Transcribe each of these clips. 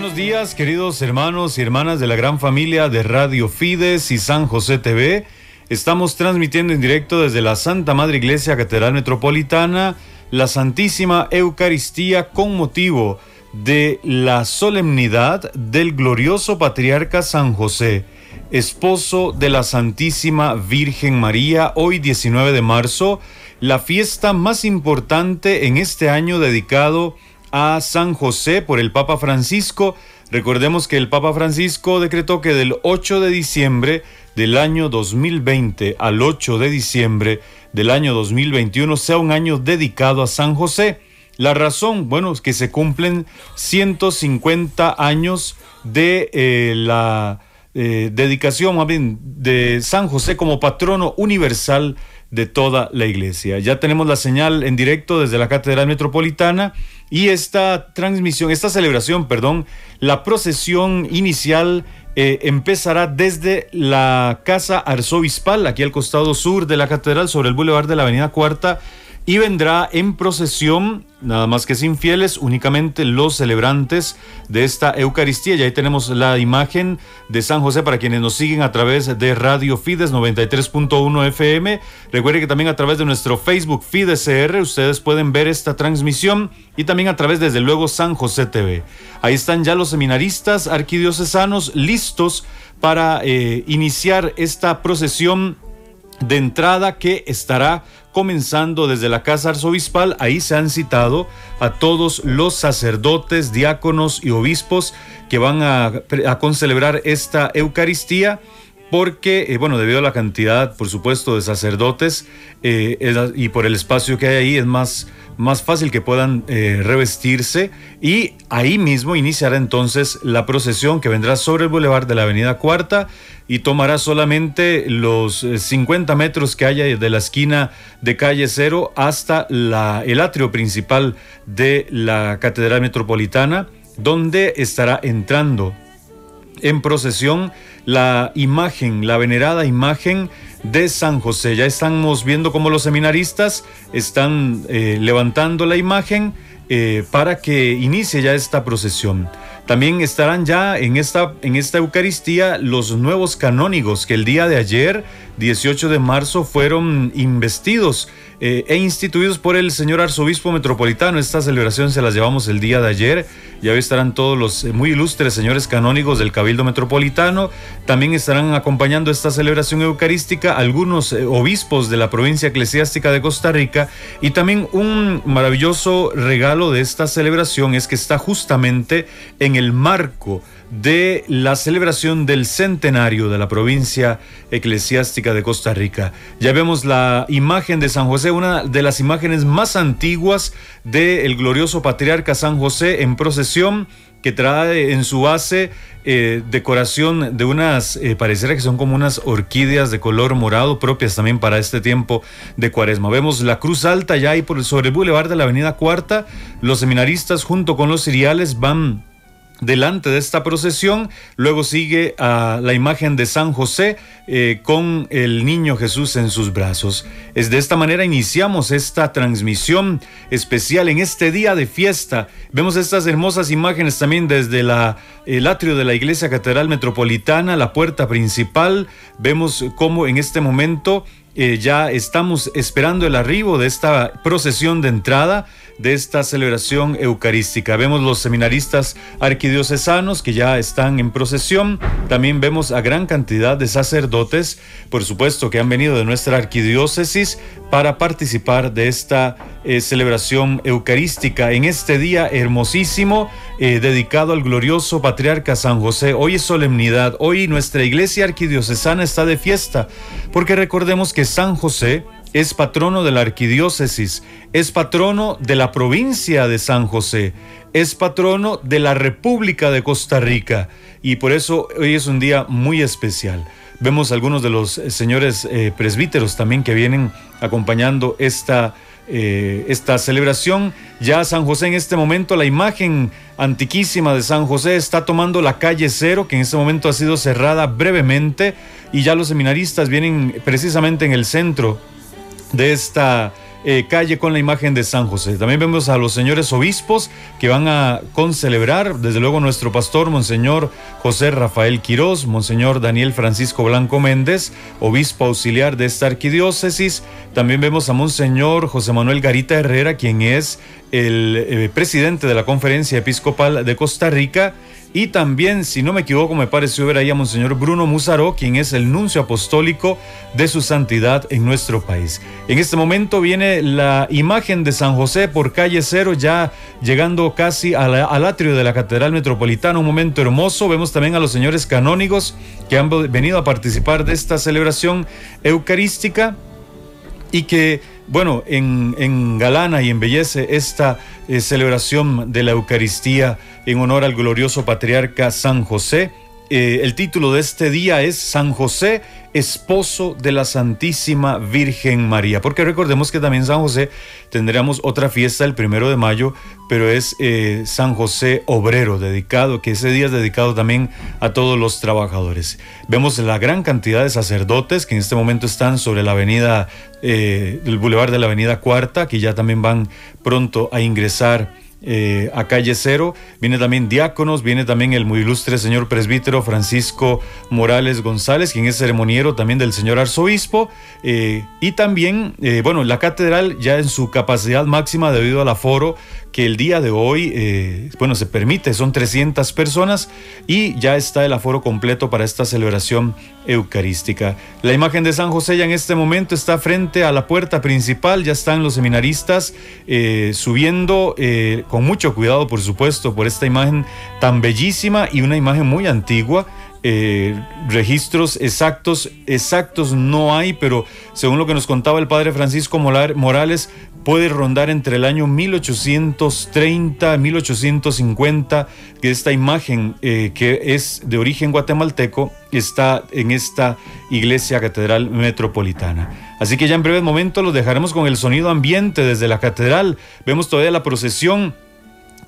buenos días, queridos hermanos y hermanas de la gran familia de Radio Fides y San José TV. Estamos transmitiendo en directo desde la Santa Madre Iglesia Catedral Metropolitana la Santísima Eucaristía con motivo de la solemnidad del glorioso patriarca San José, esposo de la Santísima Virgen María, hoy 19 de marzo, la fiesta más importante en este año dedicado a San José por el Papa Francisco. Recordemos que el Papa Francisco decretó que del 8 de diciembre del año 2020 al 8 de diciembre del año 2021 sea un año dedicado a San José. La razón, bueno, es que se cumplen 150 años de eh, la eh, dedicación de San José como patrono universal de toda la iglesia. Ya tenemos la señal en directo desde la Catedral Metropolitana y esta transmisión, esta celebración, perdón, la procesión inicial eh, empezará desde la Casa Arzobispal, aquí al costado sur de la Catedral, sobre el Boulevard de la Avenida Cuarta y vendrá en procesión, nada más que sin fieles, únicamente los celebrantes de esta Eucaristía. Y ahí tenemos la imagen de San José para quienes nos siguen a través de Radio Fides 93.1 FM. Recuerde que también a través de nuestro Facebook Fides CR ustedes pueden ver esta transmisión y también a través, desde luego, San José TV. Ahí están ya los seminaristas arquidiocesanos listos para eh, iniciar esta procesión de entrada que estará comenzando desde la casa arzobispal. Ahí se han citado a todos los sacerdotes, diáconos y obispos que van a, concelebrar esta Eucaristía porque, eh, bueno, debido a la cantidad, por supuesto, de sacerdotes eh, y por el espacio que hay ahí, es más más fácil que puedan eh, revestirse y ahí mismo iniciará entonces la procesión que vendrá sobre el bulevar de la Avenida Cuarta y tomará solamente los 50 eh, metros que haya de la esquina de calle Cero hasta el atrio principal de la Catedral Metropolitana, donde estará entrando en procesión la imagen, la venerada imagen de San José. Ya estamos viendo cómo los seminaristas están eh, levantando la imagen eh, para que inicie ya esta procesión. También estarán ya en esta, en esta Eucaristía los nuevos canónigos que el día de ayer, 18 de marzo, fueron investidos eh, e instituidos por el señor arzobispo metropolitano. Esta celebración se las llevamos el día de ayer. Ya estarán todos los eh, muy ilustres señores canónigos del Cabildo Metropolitano. También estarán acompañando esta celebración eucarística algunos eh, obispos de la provincia eclesiástica de Costa Rica. Y también un maravilloso regalo de esta celebración es que está justamente en el marco de la celebración del centenario de la provincia eclesiástica de Costa Rica. Ya vemos la imagen de San José, una de las imágenes más antiguas del glorioso patriarca San José en procesión que trae en su base eh, decoración de unas, eh, pareciera que son como unas orquídeas de color morado propias también para este tiempo de cuaresma. Vemos la cruz alta ya ahí por, sobre el bulevar de la avenida Cuarta. Los seminaristas junto con los ciriales van delante de esta procesión. Luego sigue a la imagen de San José eh, con el niño Jesús en sus brazos. Es de esta manera iniciamos esta transmisión especial en este día de fiesta. Vemos estas hermosas imágenes también desde el atrio de la Iglesia Catedral Metropolitana, la puerta principal. Vemos cómo en este momento eh, ya estamos esperando el arribo de esta procesión de entrada de esta celebración eucarística. Vemos los seminaristas arquidiocesanos que ya están en procesión. También vemos a gran cantidad de sacerdotes, por supuesto, que han venido de nuestra arquidiócesis para participar de esta eh, celebración eucarística en este día hermosísimo eh, dedicado al glorioso patriarca San José. Hoy es solemnidad, hoy nuestra iglesia arquidiocesana está de fiesta, porque recordemos que San José es patrono de la arquidiócesis, es patrono de la provincia de San José, es patrono de la República de Costa Rica y por eso hoy es un día muy especial. Vemos algunos de los señores eh, presbíteros también que vienen acompañando esta, eh, esta celebración. Ya San José en este momento, la imagen antiquísima de San José está tomando la calle cero, que en este momento ha sido cerrada brevemente, y ya los seminaristas vienen precisamente en el centro de esta eh, calle con la imagen de San José. También vemos a los señores obispos que van a concelebrar, desde luego nuestro pastor, Monseñor José Rafael Quirós, Monseñor Daniel Francisco Blanco Méndez, obispo auxiliar de esta arquidiócesis. También vemos a Monseñor José Manuel Garita Herrera, quien es el eh, presidente de la Conferencia Episcopal de Costa Rica y también, si no me equivoco, me pareció ver ahí a Monseñor Bruno Musaró, quien es el nuncio apostólico de su santidad en nuestro país. En este momento viene la imagen de San José por calle Cero, ya llegando casi al atrio de la Catedral Metropolitana, un momento hermoso. Vemos también a los señores canónigos que han venido a participar de esta celebración eucarística y que bueno, en, galana y embellece esta eh, celebración de la Eucaristía en honor al glorioso patriarca San José. Eh, el título de este día es San José, esposo de la Santísima Virgen María, porque recordemos que también San José tendremos otra fiesta el primero de mayo, pero es eh, San José Obrero, dedicado, que ese día es dedicado también a todos los trabajadores. Vemos la gran cantidad de sacerdotes que en este momento están sobre la avenida, eh, el bulevar de la avenida Cuarta, que ya también van pronto a ingresar eh, a calle cero. Viene también diáconos, viene también el muy ilustre señor presbítero Francisco Morales González, quien es ceremoniero también del señor arzobispo. Eh, y también, eh, bueno, la catedral ya en su capacidad máxima debido al aforo que el día de hoy, eh, bueno, se permite, son 300 personas y ya está el aforo completo para esta celebración eucarística. La imagen de San José ya en este momento está frente a la puerta principal, ya están los seminaristas eh, subiendo eh, con mucho cuidado, por supuesto, por esta imagen tan bellísima y una imagen muy antigua. Registros exactos, exactos no hay, pero según lo que nos contaba el padre Francisco Morales, puede rondar entre el año 1830 1850, que esta imagen eh, que es de origen guatemalteco está en esta iglesia catedral metropolitana. Así que ya en breve momento los dejaremos con el sonido ambiente desde la catedral. Vemos todavía la procesión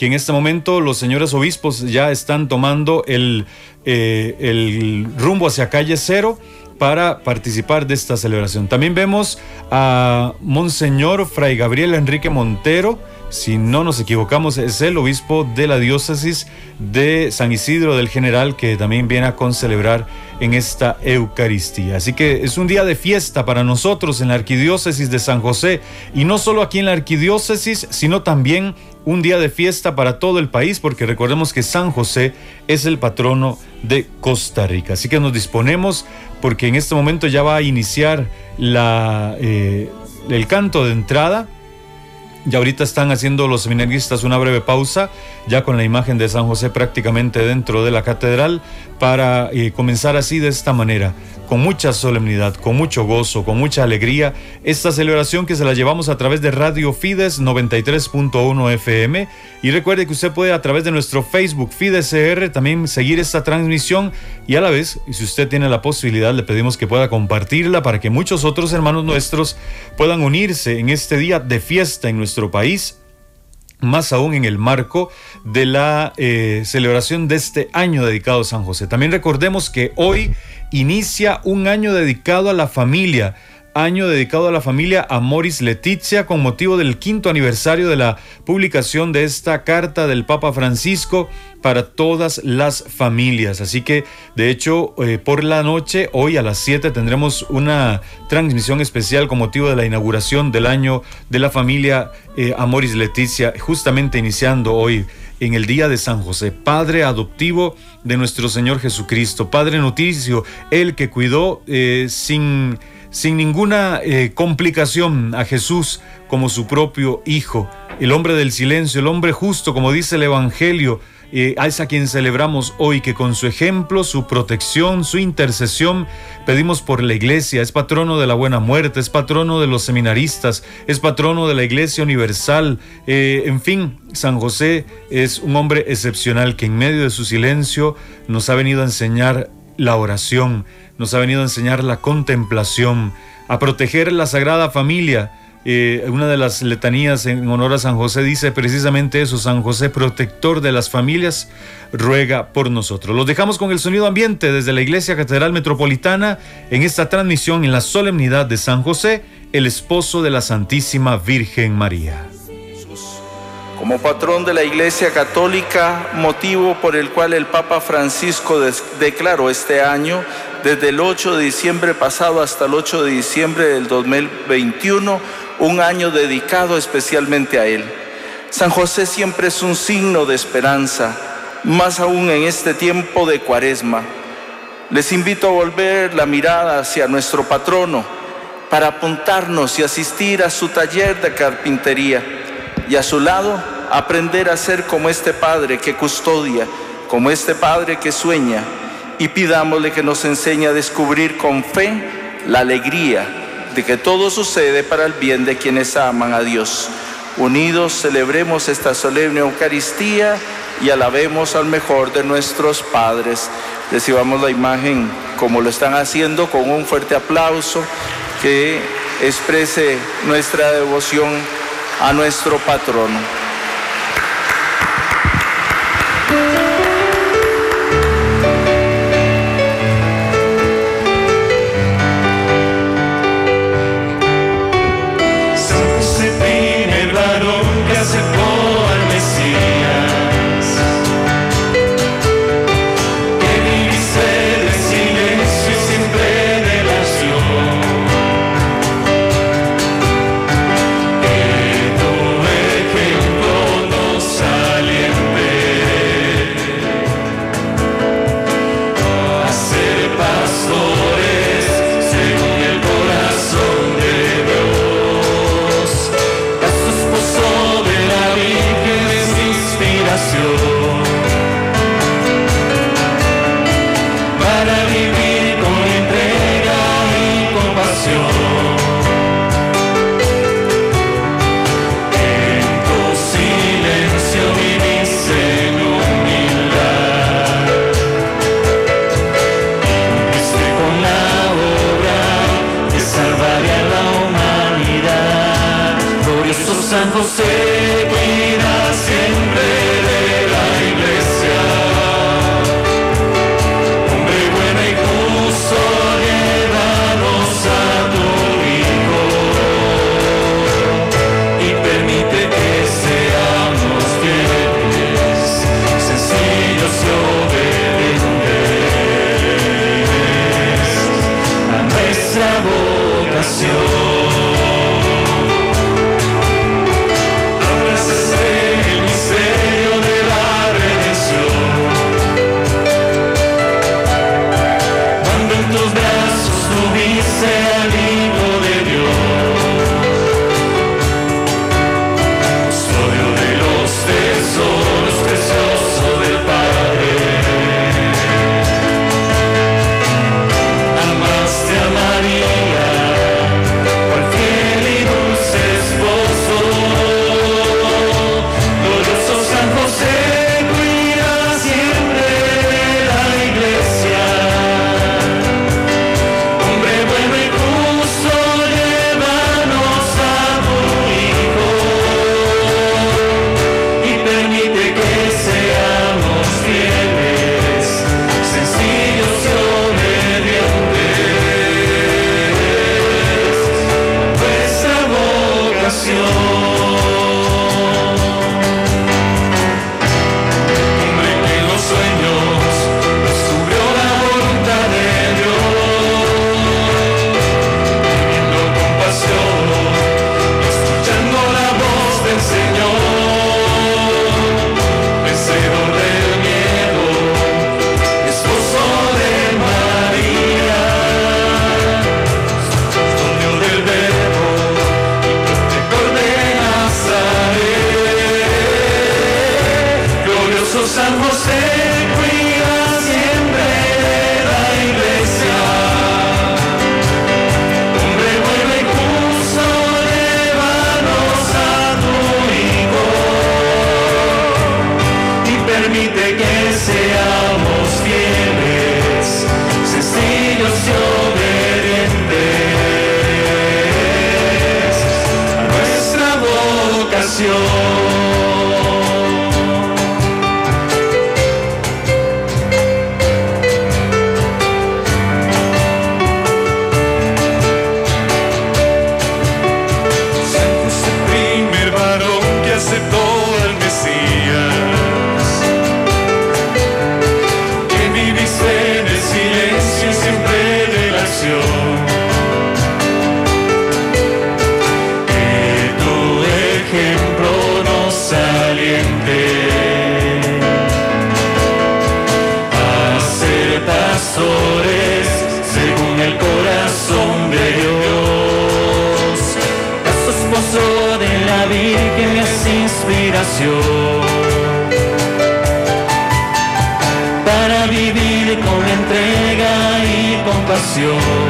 que en este momento los señores obispos ya están tomando el, eh, el rumbo hacia calle cero para participar de esta celebración. También vemos a Monseñor Fray Gabriel Enrique Montero, si no nos equivocamos, es el obispo de la diócesis de San Isidro del General, que también viene a concelebrar en esta Eucaristía. Así que es un día de fiesta para nosotros en la arquidiócesis de San José, y no solo aquí en la arquidiócesis, sino también un día de fiesta para todo el país, porque recordemos que San José es el patrono de Costa Rica. Así que nos disponemos porque en este momento ya va a iniciar eh, el canto de entrada. Ya ahorita están haciendo los seminaristas una breve pausa, ya con la imagen de San José prácticamente dentro de la catedral, para eh, comenzar así de esta manera con mucha solemnidad, con mucho gozo, con mucha alegría, esta celebración que se la llevamos a través de Radio Fides 93.1 FM. Y recuerde que usted puede a través de nuestro Facebook FidesCR también seguir esta transmisión y a la vez, si usted tiene la posibilidad, le pedimos que pueda compartirla para que muchos otros hermanos nuestros puedan unirse en este día de fiesta en nuestro país más aún en el marco de la eh, celebración de este año dedicado a San José. También recordemos que hoy inicia un año dedicado a la familia, año dedicado a la familia Amoris Letizia con motivo del quinto aniversario de la publicación de esta carta del Papa Francisco para todas las familias. Así que, de hecho, eh, por la noche, hoy a las 7, tendremos una transmisión especial con motivo de la inauguración del año de la familia eh, Amoris Letizia, justamente iniciando hoy en el día de San José, Padre adoptivo de nuestro Señor Jesucristo, Padre noticio, el que cuidó eh, sin, sin ninguna eh, complicación a Jesús como su propio Hijo, el hombre del silencio, el hombre justo, como dice el Evangelio, eh, es a quien celebramos hoy, que con su ejemplo, su protección, su intercesión, pedimos por la iglesia, es patrono de la buena muerte, es patrono de los seminaristas, es patrono de la iglesia universal, eh, en fin, San José es un hombre excepcional que en medio de su silencio nos ha venido a enseñar la oración, nos ha venido a enseñar la contemplación, a proteger la Sagrada Familia, eh, una de las letanías en honor a San José dice precisamente eso, San José, protector de las familias, ruega por nosotros. Los dejamos con el sonido ambiente desde la Iglesia Catedral Metropolitana en esta transmisión en la solemnidad de San José, el esposo de la Santísima Virgen María. Como patrón de la Iglesia Católica, motivo por el cual el Papa Francisco declaró este año, desde el 8 de diciembre pasado hasta el 8 de diciembre del 2021, un año dedicado especialmente a Él. San José siempre es un signo de esperanza, más aún en este tiempo de cuaresma. Les invito a volver la mirada hacia nuestro patrono para apuntarnos y asistir a su taller de carpintería y a su lado aprender a ser como este Padre que custodia, como este Padre que sueña y pidámosle que nos enseñe a descubrir con fe la alegría de que todo sucede para el bien de quienes aman a Dios. Unidos celebremos esta solemne Eucaristía y alabemos al mejor de nuestros padres. Recibamos la imagen como lo están haciendo con un fuerte aplauso que exprese nuestra devoción a nuestro patrono. Según el corazón de Dios. Caso esposo de la Virgen es inspiración. Para vivir con entrega y compasión.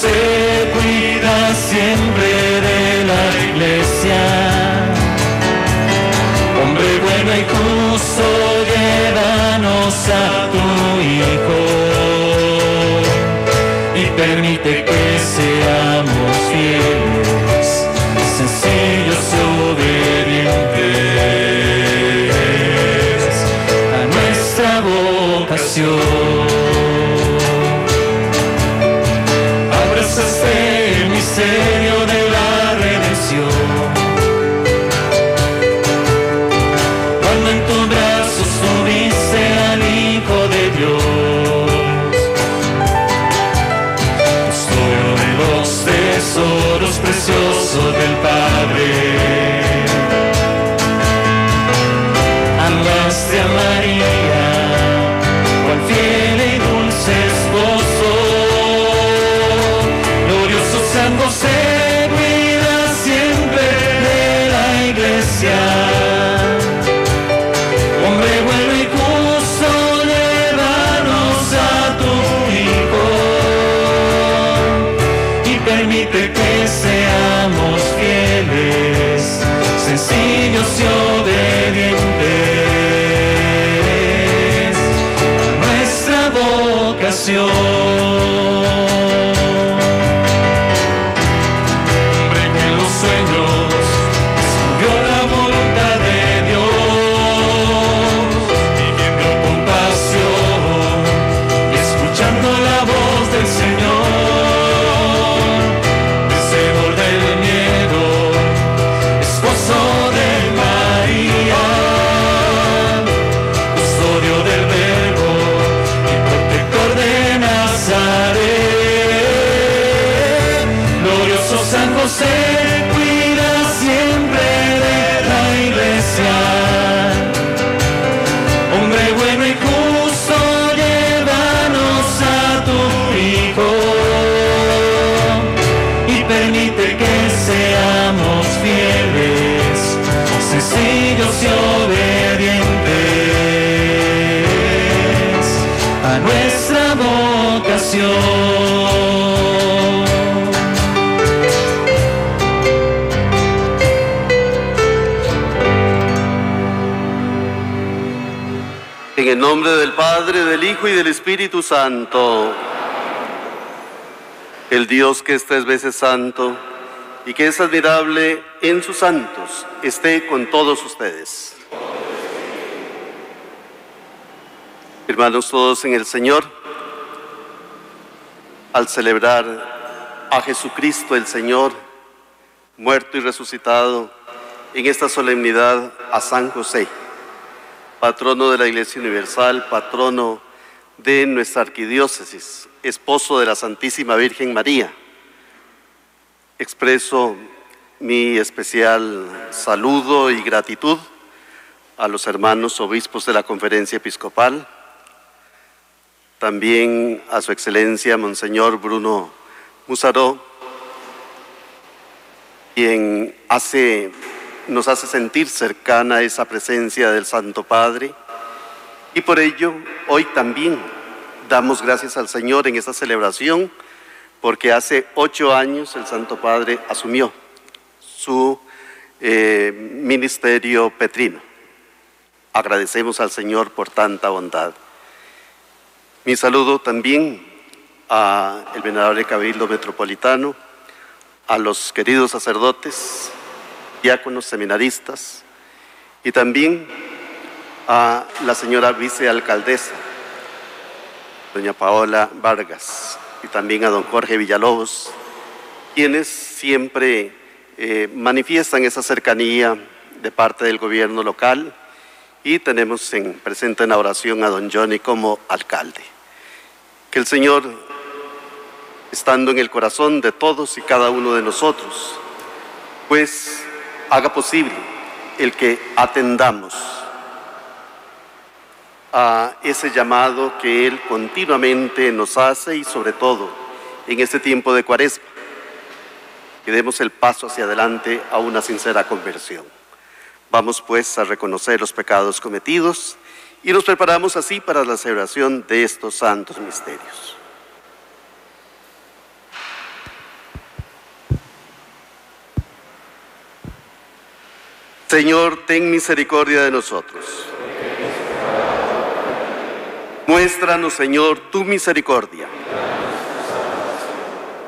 San En el nombre del Padre, del Hijo y del Espíritu Santo. El Dios que es tres veces santo y que es admirable en sus santos, esté con todos ustedes. Hermanos todos en el Señor, al celebrar a Jesucristo el Señor, muerto y resucitado, en esta solemnidad a San José patrono de la Iglesia Universal, patrono de nuestra arquidiócesis, esposo de la Santísima Virgen María. Expreso mi especial saludo y gratitud a los hermanos obispos de la Conferencia Episcopal, también a su excelencia Monseñor Bruno Musaró, quien hace nos hace sentir cercana esa presencia del Santo Padre. Y por ello, hoy también damos gracias al Señor en esta celebración, porque hace ocho años el Santo Padre asumió su eh, ministerio petrino. Agradecemos al Señor por tanta bondad. Mi saludo también al venerable Cabildo Metropolitano, a los queridos sacerdotes, diáconos, seminaristas y también a la señora vicealcaldesa, doña Paola Vargas, y también a don Jorge Villalobos, quienes siempre eh, manifiestan esa cercanía de parte del gobierno local y tenemos en, presente en la oración a don Johnny como alcalde. Que el Señor, estando en el corazón de todos y cada uno de nosotros, pues haga posible el que atendamos a ese llamado que Él continuamente nos hace y sobre todo en este tiempo de cuaresma, que demos el paso hacia adelante a una sincera conversión. Vamos pues a reconocer los pecados cometidos y nos preparamos así para la celebración de estos santos misterios. Señor, ten misericordia de nosotros. Muéstranos, Señor, tu misericordia.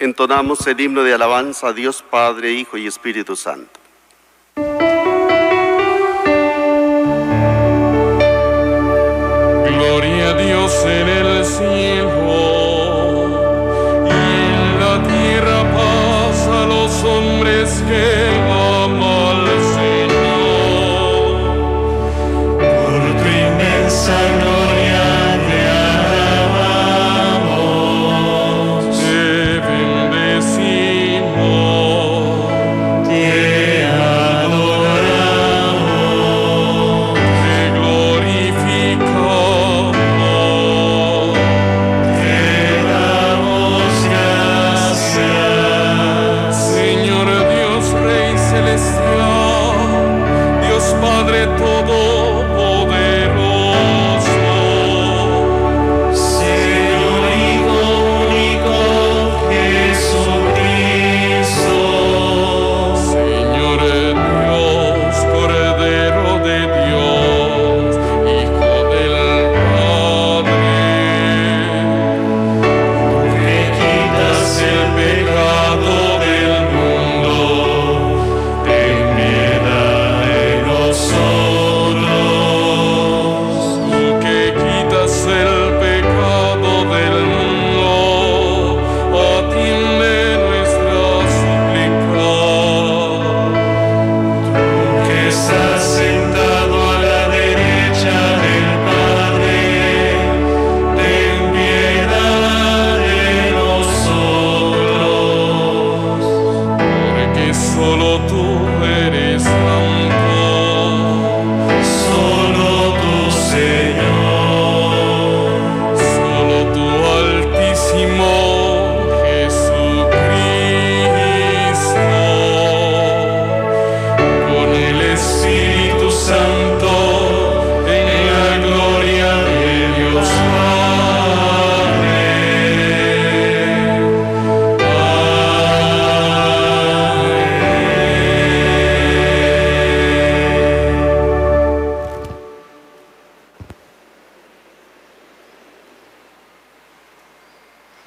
Entonamos el himno de alabanza a Dios Padre, Hijo y Espíritu Santo. Gloria a Dios en el cielo y en la tierra paz a los hombres que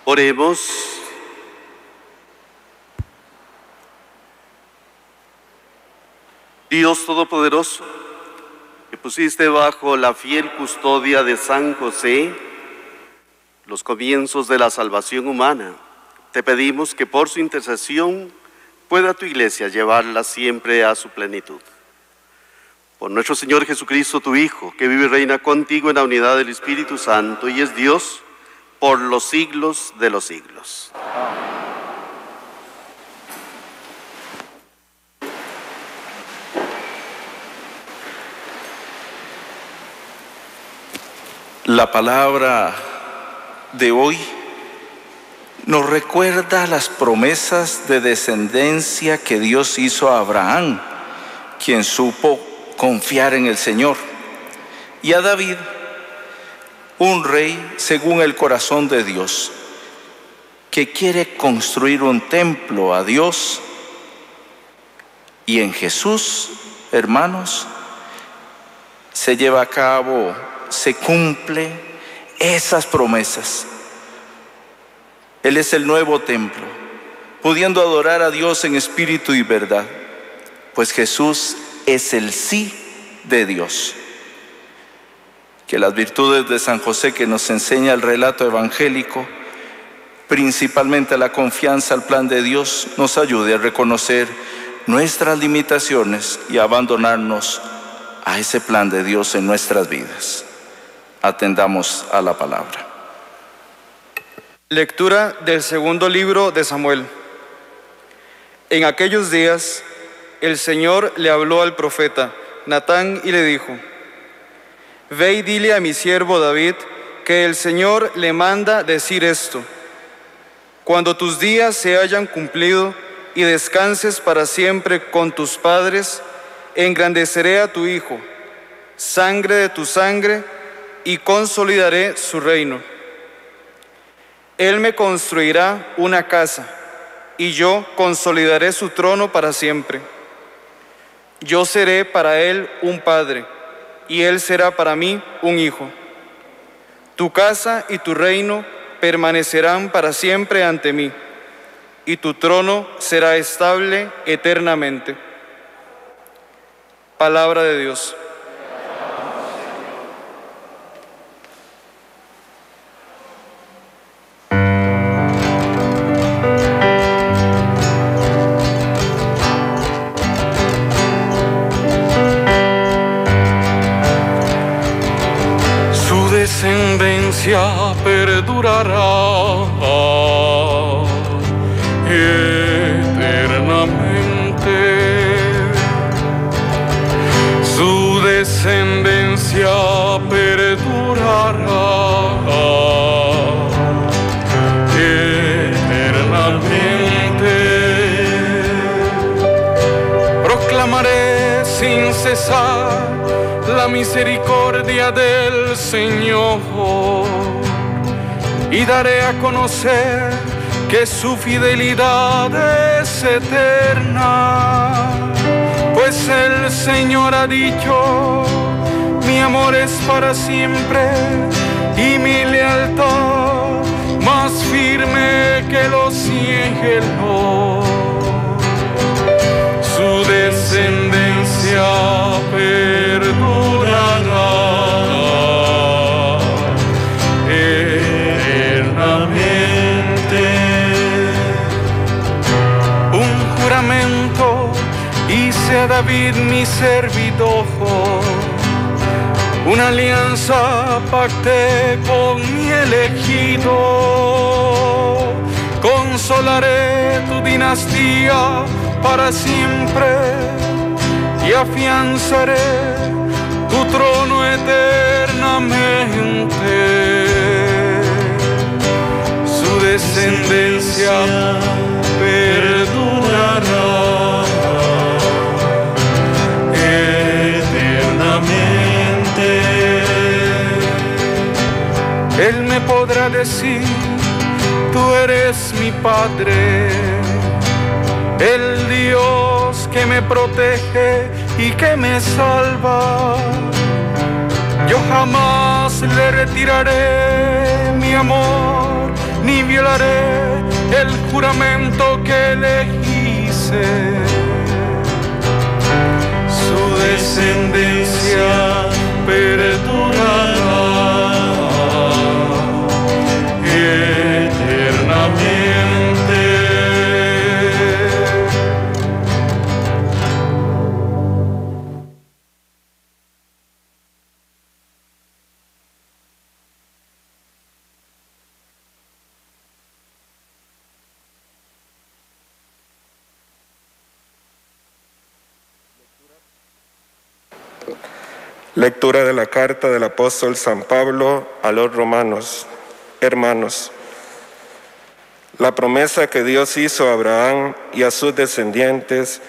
Oremos. Dios Todopoderoso, que pusiste bajo la fiel custodia de San José los comienzos de la salvación humana, te pedimos que por su intercesión pueda tu iglesia llevarla siempre a su plenitud. Por nuestro Señor Jesucristo, tu Hijo, que vive y reina contigo en la unidad del Espíritu Santo y es Dios por los siglos de los siglos. La palabra de hoy nos recuerda las promesas de descendencia que Dios hizo a Abraham, quien supo confiar en el Señor, y a David, un rey según el corazón de Dios, que quiere construir un templo a Dios y en Jesús, hermanos, se lleva a cabo, se cumple esas promesas. Él es el nuevo templo, pudiendo adorar a Dios en espíritu y verdad, pues Jesús es el sí de Dios. Que las virtudes de San José que nos enseña el relato evangélico, principalmente la confianza al plan de Dios, nos ayude a reconocer nuestras limitaciones y abandonarnos a ese plan de Dios en nuestras vidas. Atendamos a la palabra. Lectura del segundo libro de Samuel. En aquellos días el Señor le habló al profeta Natán y le dijo, Ve y dile a mi siervo David que el Señor le manda decir esto. Cuando tus días se hayan cumplido, y descanses para siempre con tus padres, engrandeceré a tu Hijo, sangre de tu sangre, y consolidaré su reino. Él me construirá una casa, y yo consolidaré su trono para siempre. Yo seré para él un padre, y él será para mí un hijo. Tu casa y tu reino permanecerán para siempre ante mí y tu trono será estable eternamente. Palabra de Dios. Perdurará eternamente. Su descendencia perdurará eternamente. Proclamaré sin cesar la misericordia del Señor y daré a conocer que su fidelidad es eterna, pues el Señor ha dicho, mi amor es para siempre y mi lealtad más firme que los cielos. Su descendencia perdurará David mi servidor. Una alianza pacté con mi elegido. Consolaré tu dinastía para siempre y afianzaré tu trono eternamente. Su descendencia perdurará podrá decir, tú eres mi Padre, el Dios que me protege y que me salva. Yo jamás le retiraré mi amor, ni violaré el juramento que le hice. Su descendencia perdurará apóstol San Pablo a los romanos. Hermanos, La promesa que Dios hizo a Abraham y a sus descendientes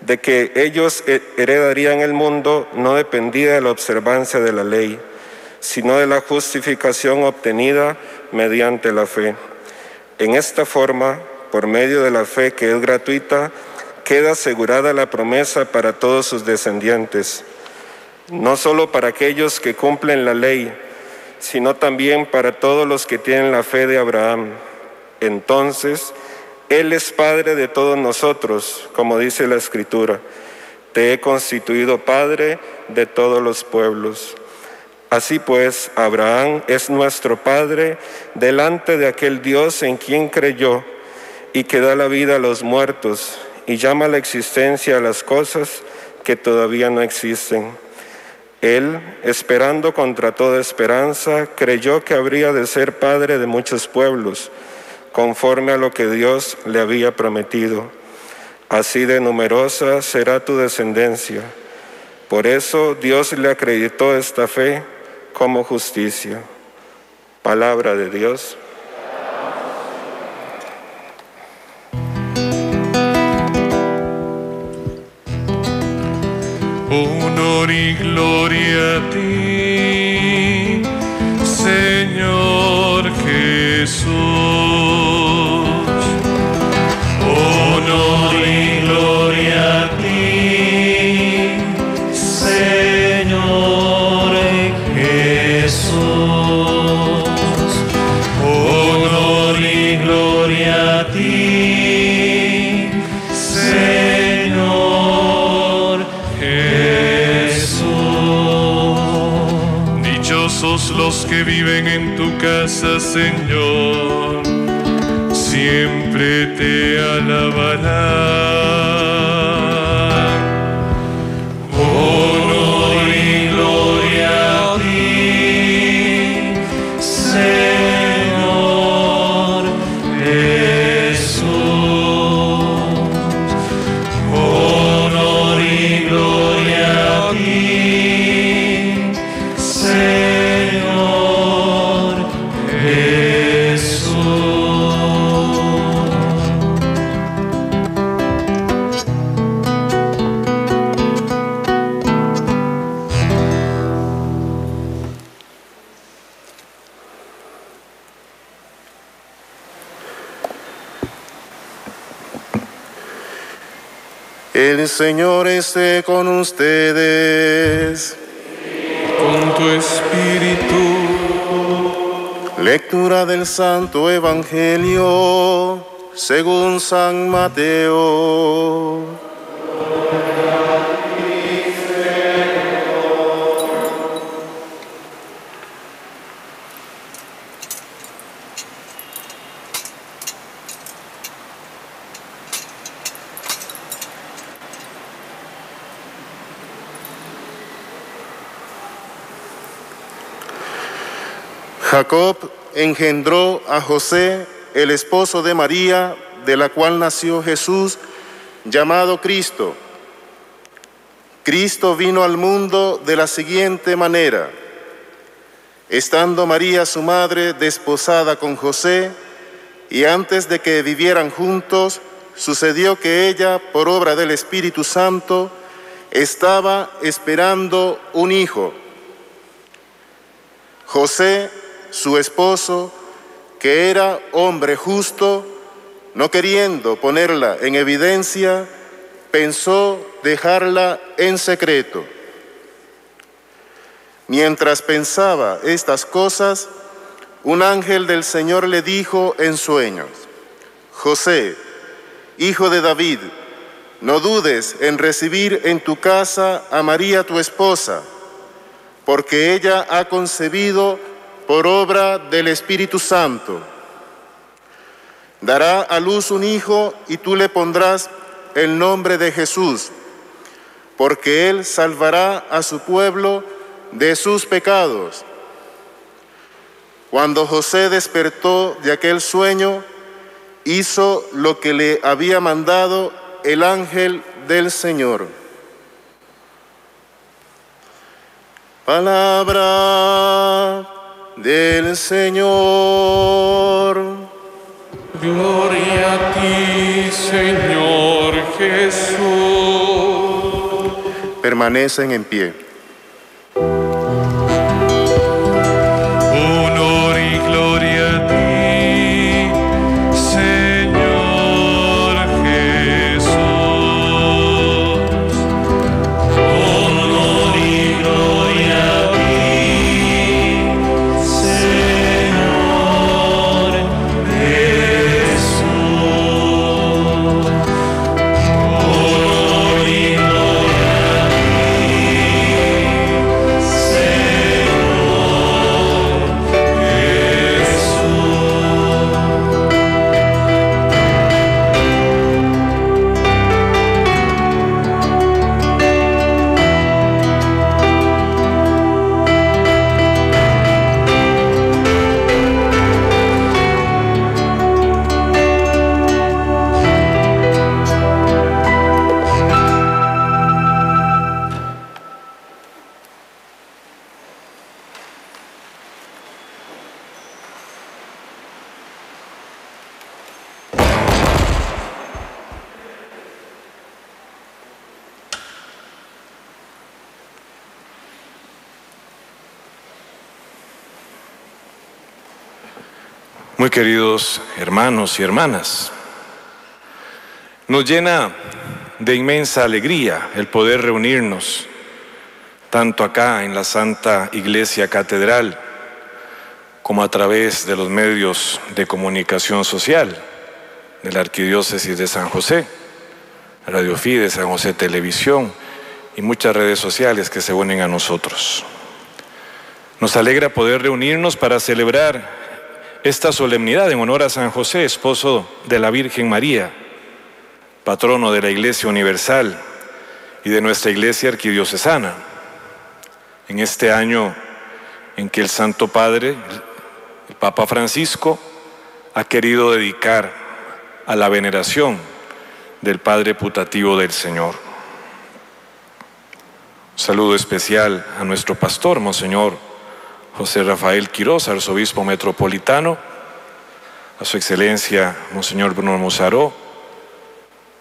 de que ellos heredarían el mundo no dependía de la observancia de la ley, sino de la justificación obtenida mediante la fe. En esta forma, por medio de la fe que es gratuita, queda asegurada la promesa para todos sus descendientes, no solo para aquellos que cumplen la ley, sino también para todos los que tienen la fe de Abraham. Entonces, Él es Padre de todos nosotros, como dice la Escritura. Te he constituido Padre de todos los pueblos. Así pues, Abraham es nuestro Padre delante de aquel Dios en quien creyó y que da la vida a los muertos y llama la existencia a las cosas que todavía no existen. Él, esperando contra toda esperanza, creyó que habría de ser padre de muchos pueblos, conforme a lo que Dios le había prometido. Así de numerosa será tu descendencia. Por eso Dios le acreditó esta fe como justicia. Palabra de Dios. Honor y gloria a ti, que viven en tu casa, Señor, siempre te alabarán. Señor esté con ustedes. Con tu espíritu. Lectura del Santo Evangelio según San Mateo. Jacob engendró a José, el esposo de María, de la cual nació Jesús, llamado Cristo. Cristo vino al mundo de la siguiente manera. Estando María, su madre, desposada con José, y antes de que vivieran juntos, sucedió que ella, por obra del Espíritu Santo, estaba esperando un hijo. José su esposo, que era hombre justo, no queriendo ponerla en evidencia, pensó dejarla en secreto. Mientras pensaba estas cosas, un ángel del Señor le dijo en sueños, José, hijo de David, no dudes en recibir en tu casa a María tu esposa, porque ella ha concebido por obra del Espíritu Santo. Dará a luz un hijo y tú le pondrás el nombre de Jesús, porque él salvará a su pueblo de sus pecados. Cuando José despertó de aquel sueño, hizo lo que le había mandado el ángel del Señor. Palabra del Señor. Gloria a ti, Señor Jesús. Permanecen en pie. Muy queridos hermanos y hermanas, nos llena de inmensa alegría el poder reunirnos, tanto acá en la Santa Iglesia Catedral, como a través de los medios de comunicación social de la Arquidiócesis de San José, Radio Fide, San José Televisión y muchas redes sociales que se unen a nosotros. Nos alegra poder reunirnos para celebrar esta solemnidad en honor a San José, esposo de la Virgen María, patrono de la Iglesia Universal y de nuestra Iglesia Arquidiocesana. En este año en que el Santo Padre, el Papa Francisco, ha querido dedicar a la veneración del Padre putativo del Señor. Un saludo especial a nuestro pastor, Monseñor José Rafael Quiroz, arzobispo metropolitano, a su excelencia Monseñor Bruno Mozaró,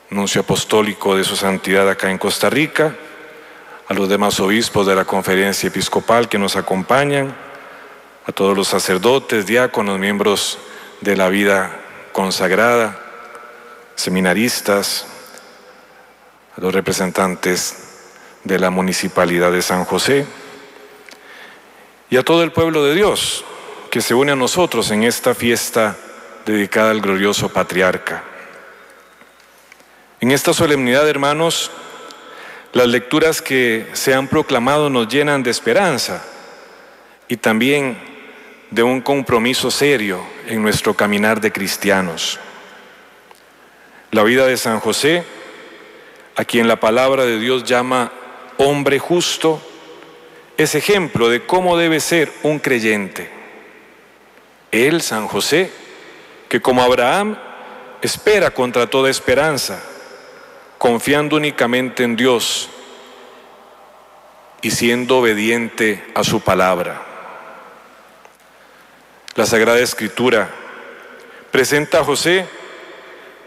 nuncio apostólico de su santidad acá en Costa Rica, a los demás obispos de la conferencia episcopal que nos acompañan, a todos los sacerdotes, diáconos, miembros de la vida consagrada, seminaristas, a los representantes de la Municipalidad de San José, y a todo el pueblo de Dios que se une a nosotros en esta fiesta dedicada al glorioso patriarca. En esta solemnidad, hermanos, las lecturas que se han proclamado nos llenan de esperanza y también de un compromiso serio en nuestro caminar de cristianos. La vida de San José, a quien la palabra de Dios llama hombre justo, es ejemplo de cómo debe ser un creyente. Él, San José, que como Abraham espera contra toda esperanza, confiando únicamente en Dios y siendo obediente a su palabra. La Sagrada Escritura presenta a José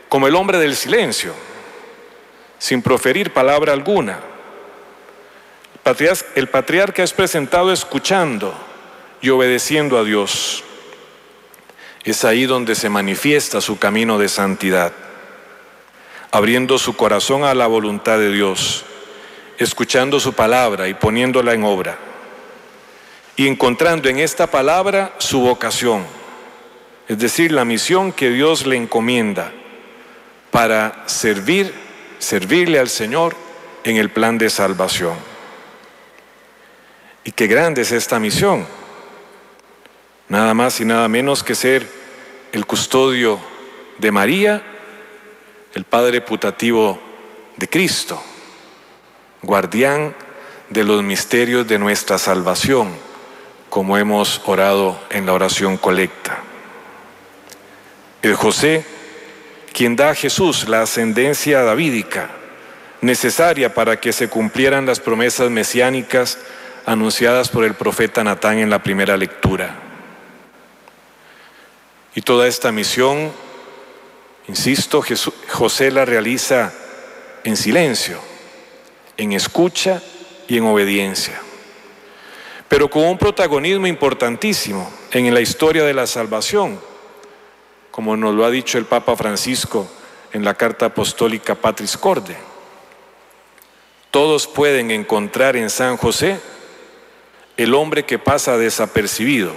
como el hombre del silencio, sin proferir palabra alguna el patriarca es presentado escuchando y obedeciendo a Dios. Es ahí donde se manifiesta su camino de santidad, abriendo su corazón a la voluntad de Dios, escuchando su palabra y poniéndola en obra, y encontrando en esta palabra su vocación, es decir, la misión que Dios le encomienda para servir, servirle al Señor en el plan de salvación. Y qué grande es esta misión. Nada más y nada menos que ser el custodio de María, el Padre putativo de Cristo, guardián de los misterios de nuestra salvación, como hemos orado en la oración colecta. El José, quien da a Jesús la ascendencia davídica necesaria para que se cumplieran las promesas mesiánicas anunciadas por el profeta Natán en la primera lectura. Y toda esta misión Insisto, José la realiza en silencio, en escucha y en obediencia, pero con un protagonismo importantísimo en la historia de la salvación, como nos lo ha dicho el Papa Francisco en la carta apostólica Patris Corde. Todos pueden encontrar en San José el hombre que pasa desapercibido,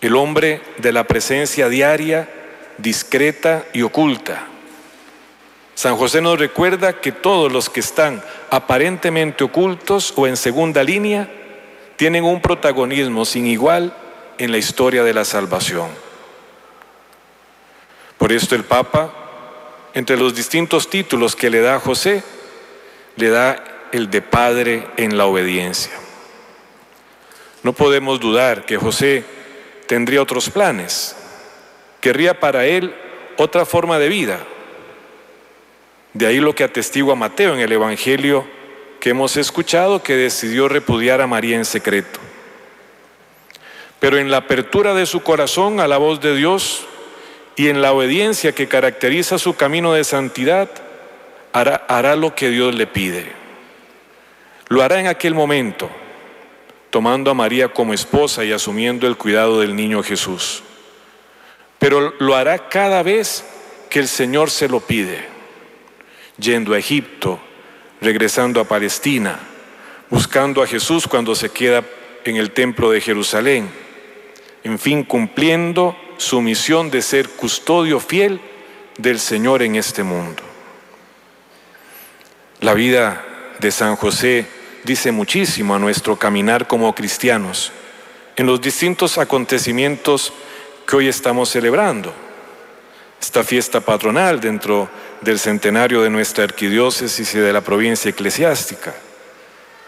el hombre de la presencia diaria, discreta y oculta. San José nos recuerda que todos los que están aparentemente ocultos o en segunda línea tienen un protagonismo sin igual en la historia de la salvación. Por esto el Papa, entre los distintos títulos que le da a José, le da el de Padre en la obediencia. No podemos dudar que José tendría otros planes, querría para él otra forma de vida. De ahí lo que atestigua Mateo en el Evangelio que hemos escuchado, que decidió repudiar a María en secreto. Pero en la apertura de su corazón a la voz de Dios y en la obediencia que caracteriza su camino de santidad, hará, lo que Dios le pide. Lo hará en aquel momento tomando a María como esposa y asumiendo el cuidado del niño Jesús. Pero lo hará cada vez que el Señor se lo pide, yendo a Egipto, regresando a Palestina, buscando a Jesús cuando se queda en el templo de Jerusalén, en fin, cumpliendo su misión de ser custodio fiel del Señor en este mundo. La vida de San José dice muchísimo a nuestro caminar como cristianos en los distintos acontecimientos que hoy estamos celebrando. Esta fiesta patronal dentro del centenario de nuestra arquidiócesis y de la provincia eclesiástica,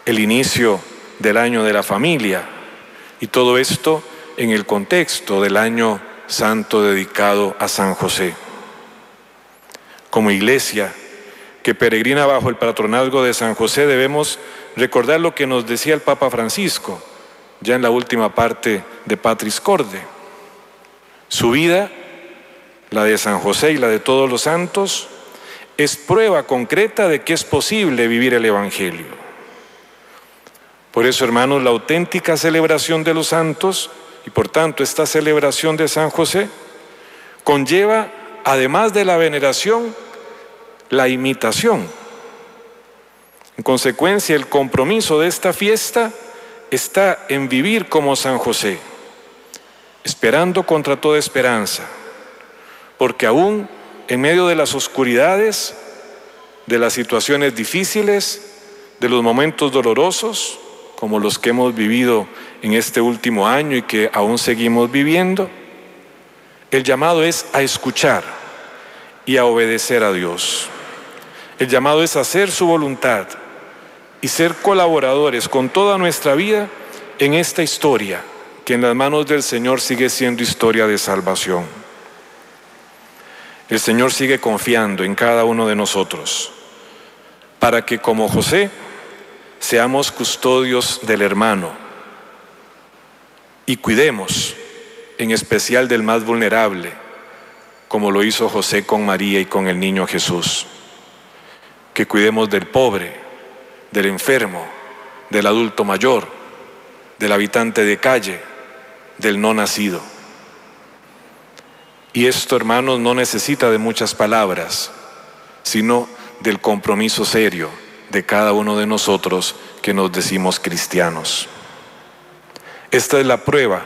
el inicio del año de la familia y todo esto en el contexto del año santo dedicado a San José. Como iglesia que peregrina bajo el patronazgo de San José debemos recordar lo que nos decía el Papa Francisco, ya en la última parte de Patris Corde. Su vida, la de San José y la de todos los santos, es prueba concreta de que es posible vivir el Evangelio. Por eso, hermanos, la auténtica celebración de los santos y por tanto esta celebración de San José conlleva, además de la veneración, la imitación en consecuencia, el compromiso de esta fiesta está en vivir como San José, esperando contra toda esperanza, porque aún en medio de las oscuridades, de las situaciones difíciles, de los momentos dolorosos, como los que hemos vivido en este último año y que aún seguimos viviendo, el llamado es a escuchar y a obedecer a Dios. El llamado es hacer su voluntad y ser colaboradores con toda nuestra vida en esta historia que en las manos del Señor sigue siendo historia de salvación. El Señor sigue confiando en cada uno de nosotros para que como José seamos custodios del hermano y cuidemos en especial del más vulnerable, como lo hizo José con María y con el niño Jesús. Que cuidemos del pobre, del enfermo, del adulto mayor, del habitante de calle, del no nacido. Y esto, hermanos, no necesita de muchas palabras, sino del compromiso serio de cada uno de nosotros que nos decimos cristianos. Esta es la prueba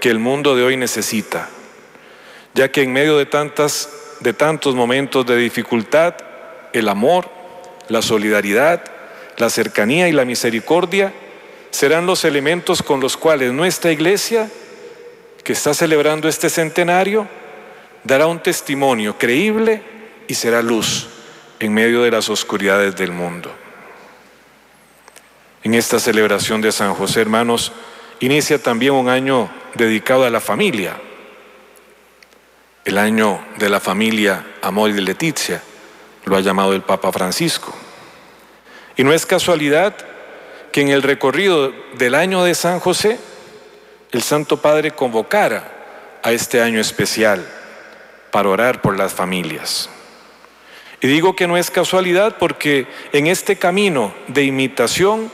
que el mundo de hoy necesita, ya que en medio de tantas de tantos momentos de dificultad, el amor, la solidaridad la cercanía y la misericordia serán los elementos con los cuales nuestra iglesia, que está celebrando este centenario, dará un testimonio creíble y será luz en medio de las oscuridades del mundo. En esta celebración de San José, hermanos, inicia también un año dedicado a la familia, el año de la familia Amor y Leticia, lo ha llamado el Papa Francisco. Y no es casualidad que en el recorrido del año de San José, el Santo Padre convocara a este año especial, para orar por las familias. Y digo que no es casualidad porque en este camino de imitación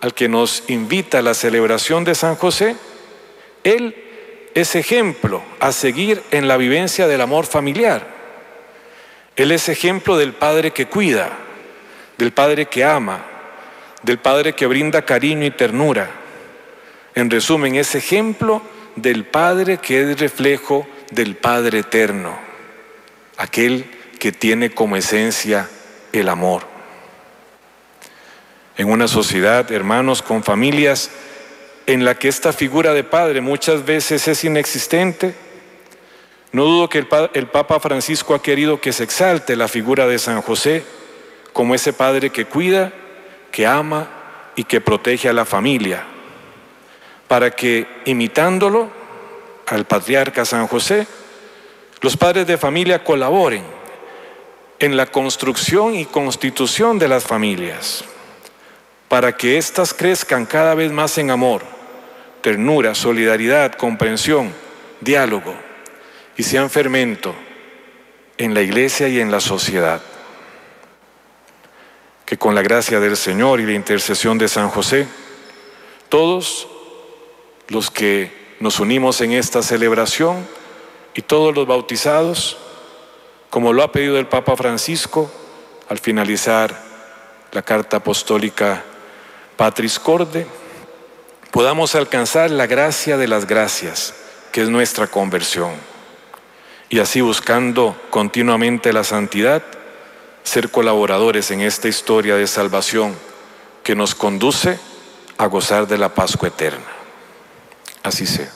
al que nos invita la celebración de San José, Él es ejemplo a seguir en la vivencia del amor familiar. Él es ejemplo del Padre que cuida, del Padre que ama, del Padre que brinda cariño y ternura. En resumen, es ejemplo del Padre que es reflejo del Padre eterno, aquel que tiene como esencia el amor. En una sociedad, hermanos, con familias en la que esta figura de padre muchas veces es inexistente, no dudo que el, Papa Francisco ha querido que se exalte la figura de San José como ese padre que cuida, que ama y que protege a la familia, para que imitándolo al patriarca San José, los padres de familia colaboren en la construcción y constitución de las familias, para que éstas crezcan cada vez más en amor, ternura, solidaridad, comprensión, diálogo y sean fermento en la iglesia y en la sociedad. Que con la gracia del Señor y la intercesión de San José, todos los que nos unimos en esta celebración y todos los bautizados, como lo ha pedido el Papa Francisco al finalizar la carta apostólica Patris Corde, podamos alcanzar la gracia de las gracias, que es nuestra conversión, y así buscando continuamente la santidad, ser colaboradores en esta historia de salvación que nos conduce a gozar de la Pascua eterna. Así sea.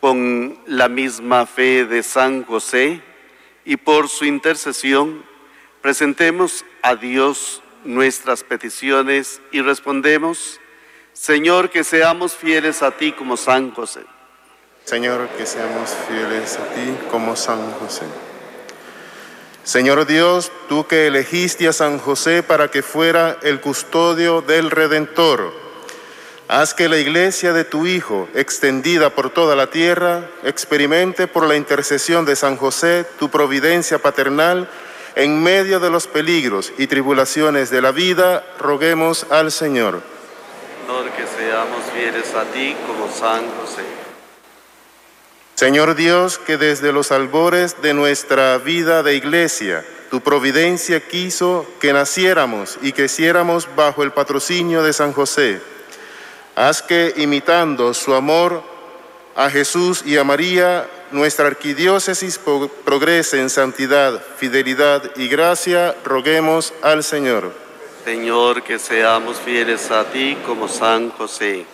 con la misma fe de San José y por su intercesión presentemos a Dios nuestras peticiones y respondemos, Señor, que seamos fieles a ti como San José. Señor, que seamos fieles a ti como San José. Señor Dios, tú que elegiste a San José para que fuera el custodio del Redentor, Haz que la iglesia de tu Hijo, extendida por toda la tierra, experimente por la intercesión de San José tu providencia paternal en medio de los peligros y tribulaciones de la vida, roguemos al Señor. Señor, que seamos fieles a ti como San José. Señor Dios, que desde los albores de nuestra vida de iglesia, tu providencia quiso que naciéramos y creciéramos bajo el patrocinio de San José Haz que, imitando su amor a Jesús y a María, nuestra arquidiócesis progrese en santidad, fidelidad y gracia, roguemos al Señor. Señor, que seamos fieles a ti como San José.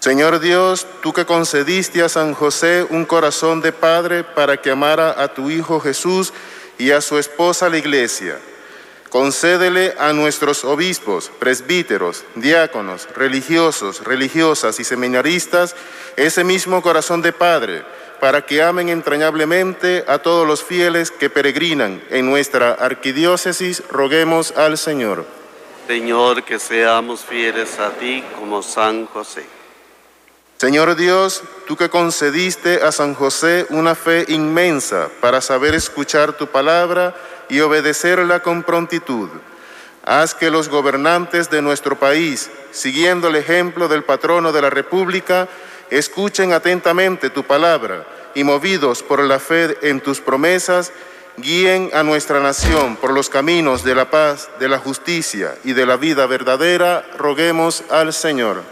Señor Dios, tú que concediste a San José un corazón de padre para que amara a tu Hijo Jesús y a su esposa la iglesia, Concédele a nuestros obispos, presbíteros, diáconos, religiosos, religiosas y seminaristas ese mismo corazón de Padre, para que amen entrañablemente a todos los fieles que peregrinan en nuestra arquidiócesis, roguemos al Señor. Señor, que seamos fieles a ti como San José. Señor Dios, tú que concediste a San José una fe inmensa para saber escuchar tu palabra y obedecerla con prontitud, haz que los gobernantes de nuestro país, siguiendo el ejemplo del patrono de la República, escuchen atentamente tu palabra y movidos por la fe en tus promesas, guíen a nuestra nación por los caminos de la paz, de la justicia y de la vida verdadera, roguemos al Señor.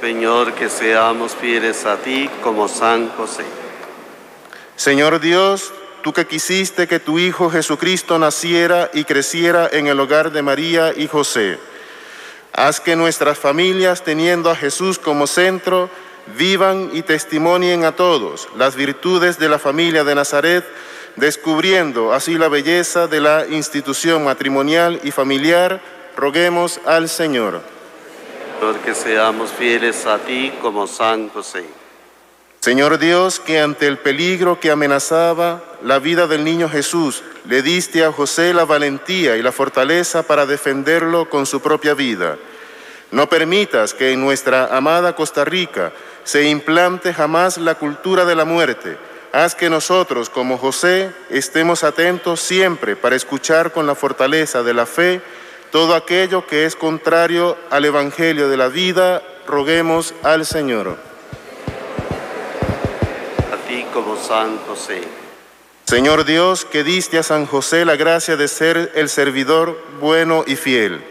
Señor, que seamos fieles a ti como San José. Señor Dios, tú que quisiste que tu Hijo Jesucristo naciera y creciera en el hogar de María y José, haz que nuestras familias, teniendo a Jesús como centro, vivan y testimonien a todos las virtudes de la familia de Nazaret, descubriendo así la belleza de la institución matrimonial y familiar, roguemos al Señor. Señor, que seamos fieles a ti como San José. Señor Dios, que ante el peligro que amenazaba la vida del niño Jesús, le diste a José la valentía y la fortaleza para defenderlo con su propia vida. No permitas que en nuestra amada Costa Rica se implante jamás la cultura de la muerte. Haz que nosotros, como José, estemos atentos siempre para escuchar con la fortaleza de la fe todo aquello que es contrario al Evangelio de la vida, roguemos al Señor. San José. Señor Dios, que diste a San José la gracia de ser el servidor bueno y fiel,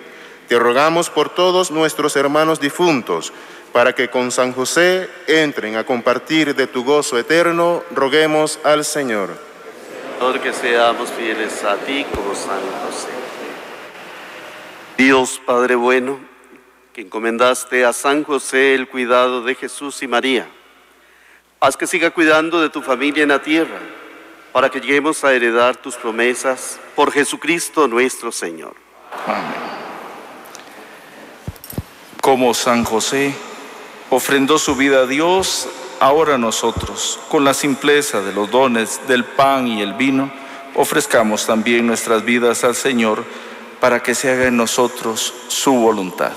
te rogamos por todos nuestros hermanos difuntos, para que con San José entren a compartir de tu gozo eterno, roguemos al Señor. Señor, que seamos fieles a ti como San José. Dios Padre bueno, que encomendaste a San José el cuidado de Jesús y María, haz que siga cuidando de tu familia en la tierra, para que lleguemos a heredar tus promesas por Jesucristo nuestro Señor. Amén. Como San José ofrendó su vida a Dios, ahora nosotros, con la simpleza de los dones del pan y el vino, ofrezcamos también nuestras vidas al Señor para que se haga en nosotros su voluntad.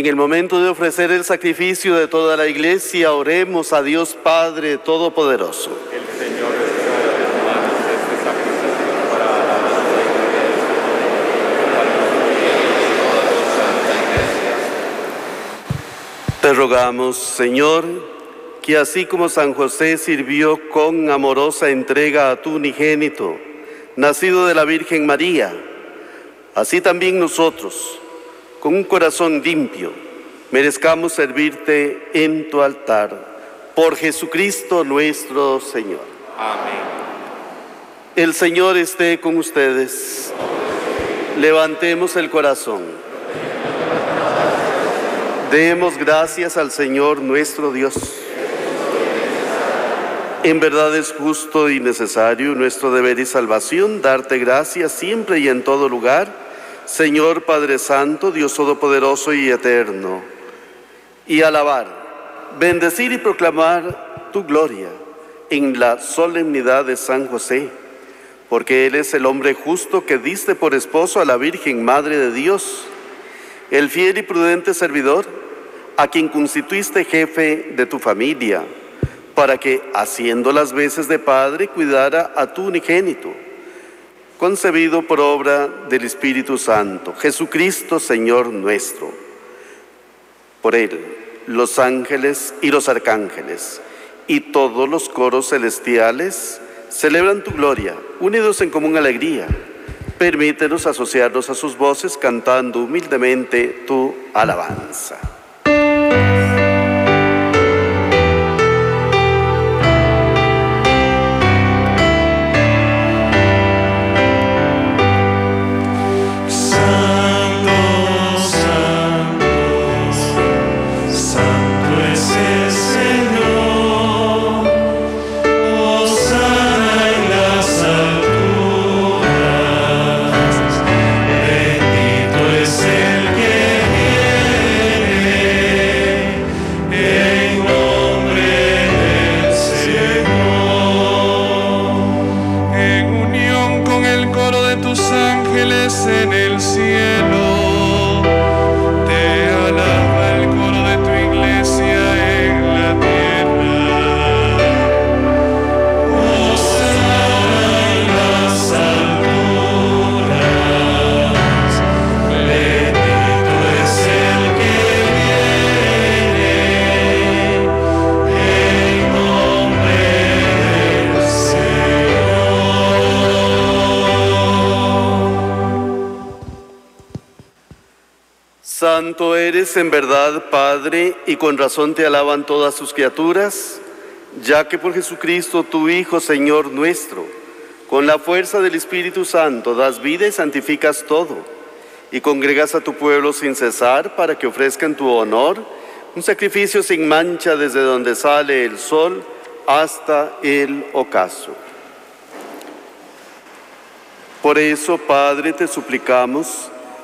En el momento de ofrecer el sacrificio de toda la iglesia, oremos a Dios Padre Todopoderoso. El Señor este. Te rogamos, Señor, que así como San José sirvió con amorosa entrega a tu unigénito, nacido de la Virgen María, así también nosotros, con un corazón limpio, merezcamos servirte en tu altar. Por Jesucristo nuestro Señor. Amén. El Señor esté con ustedes. Levantemos el corazón. Demos gracias al Señor nuestro Dios. En verdad es justo y necesario nuestro deber y salvación darte gracias siempre y en todo lugar Señor Padre Santo, Dios Todopoderoso y Eterno, y alabar, bendecir y proclamar tu gloria en la solemnidad de San José, porque Él es el hombre justo que diste por esposo a la Virgen Madre de Dios, el fiel y prudente servidor, a quien constituiste jefe de tu familia, para que, haciendo las veces de padre, cuidara a tu unigénito concebido por obra del Espíritu Santo, Jesucristo Señor nuestro. Por Él, los ángeles y los arcángeles y todos los coros celestiales celebran tu gloria, unidos en común alegría. Permítenos asociarnos a sus voces cantando humildemente tu alabanza. En verdad, Padre, y con razón te alaban todas sus criaturas, ya que por Jesucristo, tu Hijo, Señor nuestro, con la fuerza del Espíritu Santo das vida y santificas todo, y congregas a tu pueblo sin cesar para que ofrezcan tu honor un sacrificio sin mancha desde donde sale el sol hasta el ocaso. Por eso, Padre, te suplicamos,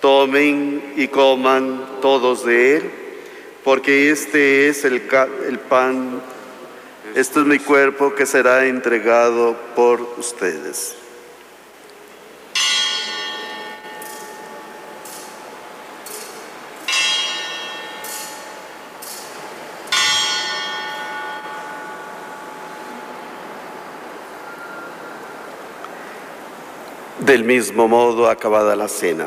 Tomen y coman todos de él, porque este es el, el pan, este es mi cuerpo que será entregado por ustedes. Del mismo modo, acabada la cena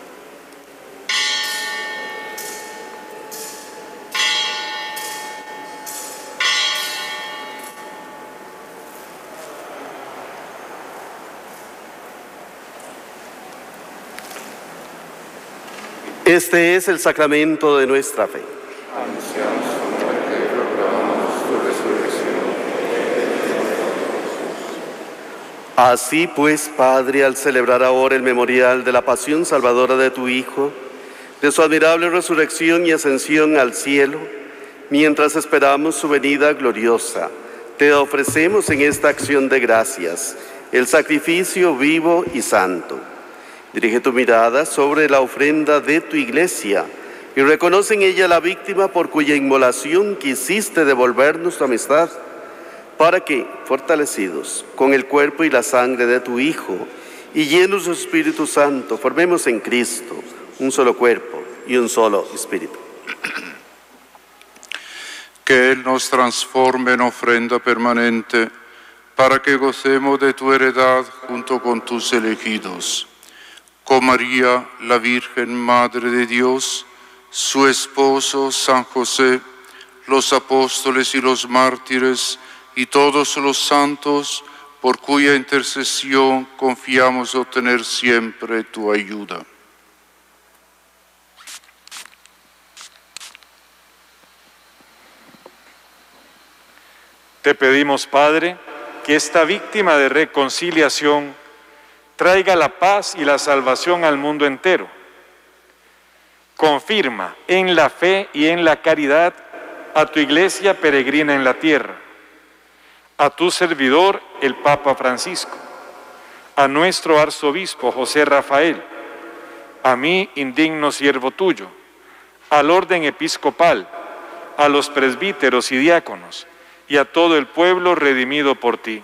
Este es el sacramento de nuestra fe. Así pues, Padre, al celebrar ahora el memorial de la pasión salvadora de tu Hijo, de su admirable resurrección y ascensión al cielo, mientras esperamos su venida gloriosa, te ofrecemos en esta acción de gracias el sacrificio vivo y santo. Dirige tu mirada sobre la ofrenda de tu iglesia y reconoce en ella la víctima por cuya inmolación quisiste devolvernos tu amistad para que, fortalecidos con el cuerpo y la sangre de tu Hijo y llenos de Espíritu Santo, formemos en Cristo un solo cuerpo y un solo espíritu. Que Él nos transforme en ofrenda permanente para que gocemos de tu heredad junto con tus elegidos. María, la Virgen Madre de Dios, su esposo San José, los apóstoles y los mártires, y todos los santos, por cuya intercesión confiamos obtener siempre tu ayuda. Te pedimos, Padre, que esta víctima de reconciliación traiga la paz y la salvación al mundo entero. Confirma en la fe y en la caridad a tu iglesia peregrina en la tierra a tu servidor, el Papa Francisco, a nuestro arzobispo José Rafael, a mí, indigno siervo tuyo, al orden episcopal, a los presbíteros y diáconos, y a todo el pueblo redimido por ti.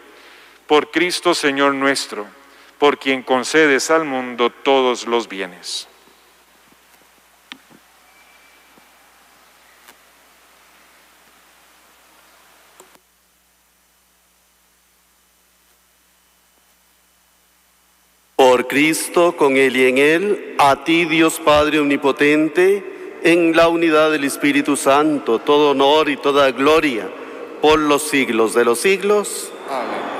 por Cristo Señor nuestro, por quien concedes al mundo todos los bienes. Por Cristo, con Él y en Él, a ti Dios Padre Omnipotente, en la unidad del Espíritu Santo, todo honor y toda gloria, por los siglos de los siglos. Amén.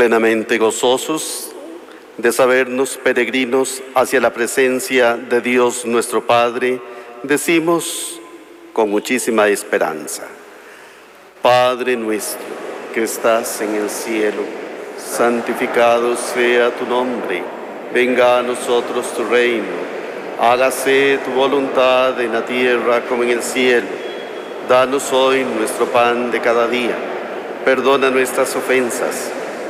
Plenamente gozosos de sabernos peregrinos hacia la presencia de Dios nuestro Padre, decimos con muchísima esperanza, Padre nuestro que estás en el cielo, santificado sea tu nombre, venga a nosotros tu reino, hágase tu voluntad en la tierra como en el cielo. Danos hoy nuestro pan de cada día, perdona nuestras ofensas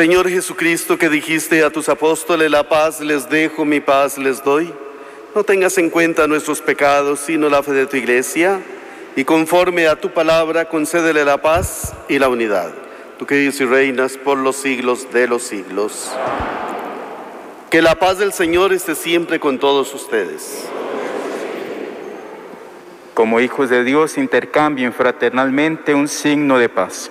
Señor Jesucristo, que dijiste a tus apóstoles, la paz les dejo, mi paz les doy, no tengas en cuenta nuestros pecados, sino la fe de tu iglesia, y conforme a tu palabra, concédele la paz y la unidad. Tú que dices y reinas por los siglos de los siglos. Que la paz del Señor esté siempre con todos ustedes. Como hijos de Dios, intercambien fraternalmente un signo de paz.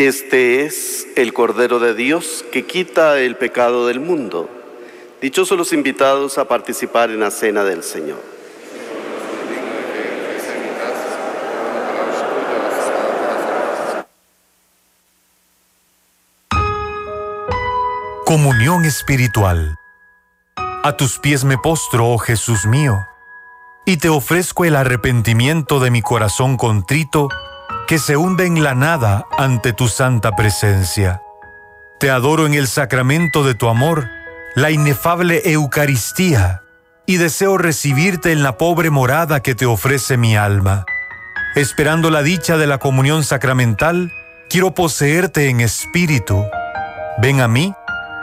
Este es el Cordero de Dios que quita el pecado del mundo. Dichosos los invitados a participar en la cena del Señor. Comunión espiritual. A tus pies me postro, oh Jesús mío, y te ofrezco el arrepentimiento de mi corazón contrito que se hunde en la nada ante tu santa presencia. Te adoro en el sacramento de tu amor, la inefable Eucaristía, y deseo recibirte en la pobre morada que te ofrece mi alma. Esperando la dicha de la comunión sacramental, quiero poseerte en espíritu. Ven a mí,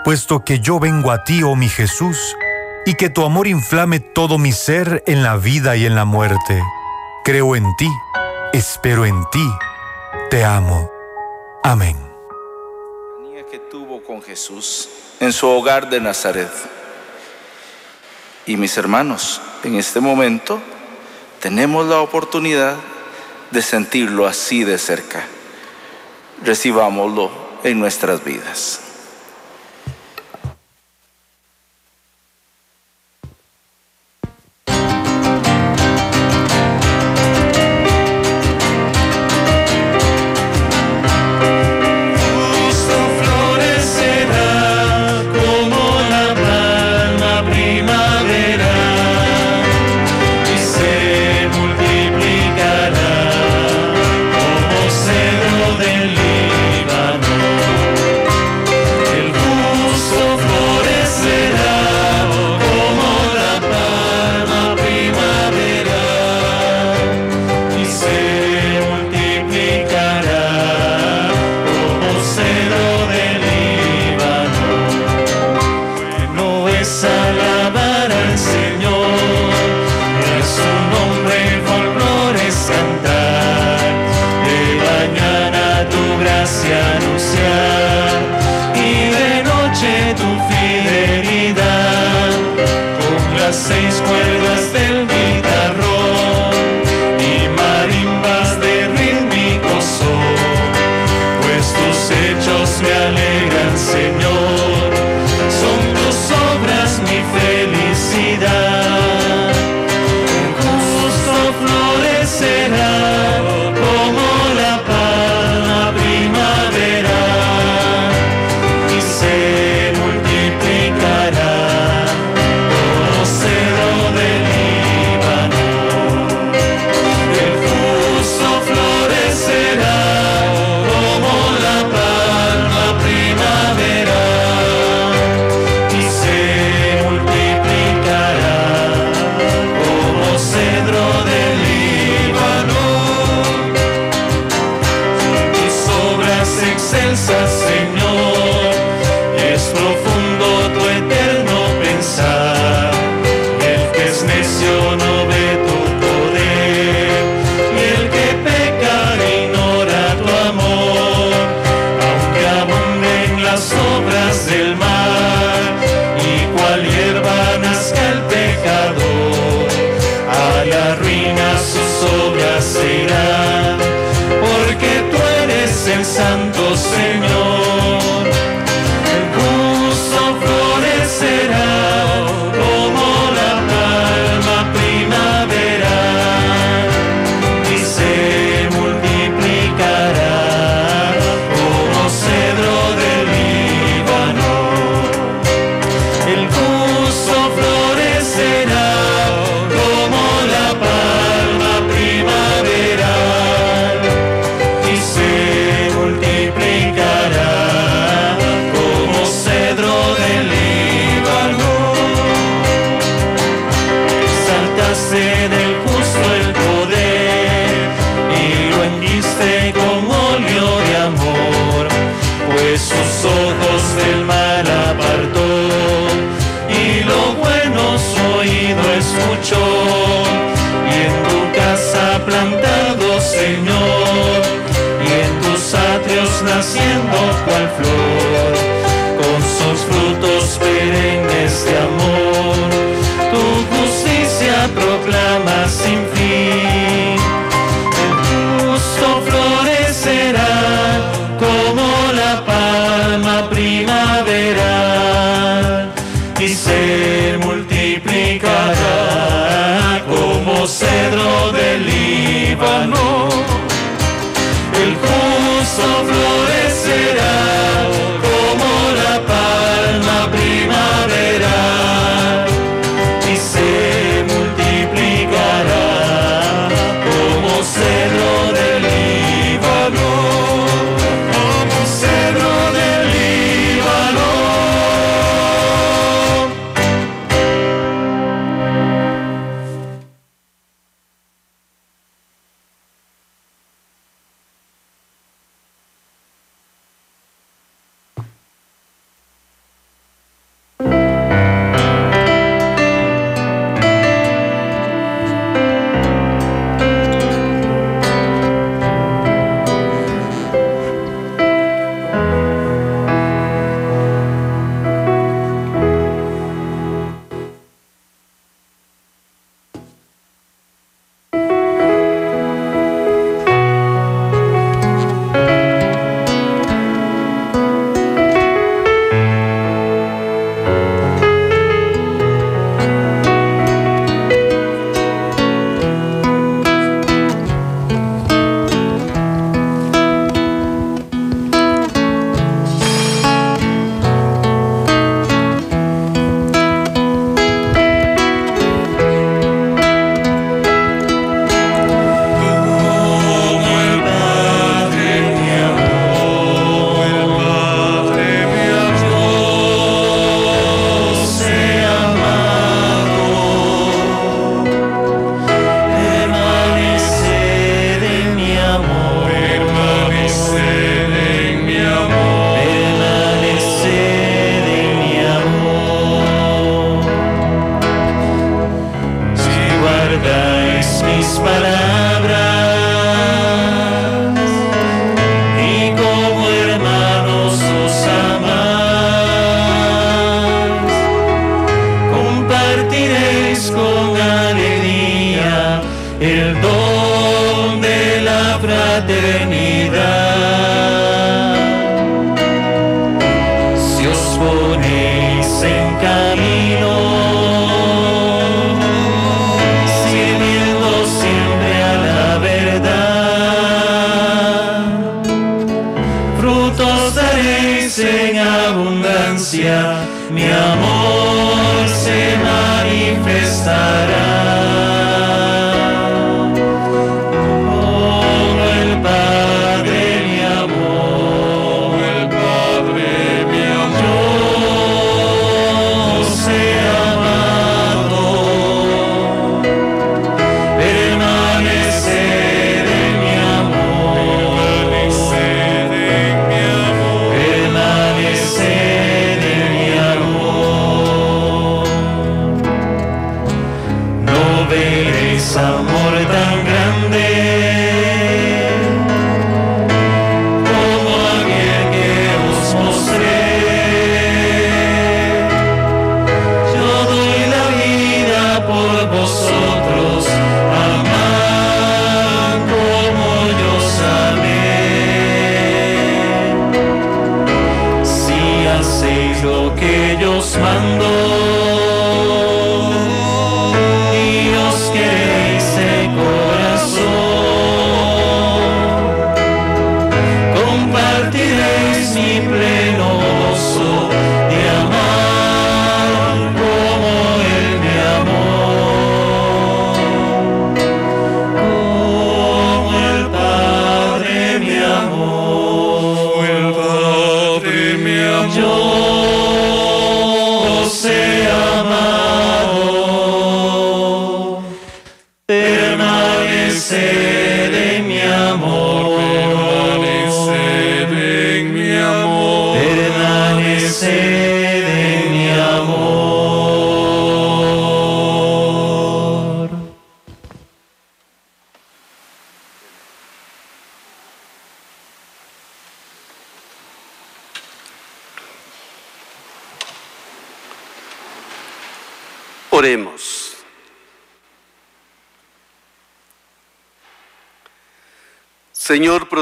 puesto que yo vengo a ti, oh mi Jesús, y que tu amor inflame todo mi ser en la vida y en la muerte. Creo en ti, espero en ti, te amo. Amén. que tuvo con Jesús en su hogar de Nazaret. Y mis hermanos, en este momento tenemos la oportunidad de sentirlo así de cerca. Recibámoslo en nuestras vidas.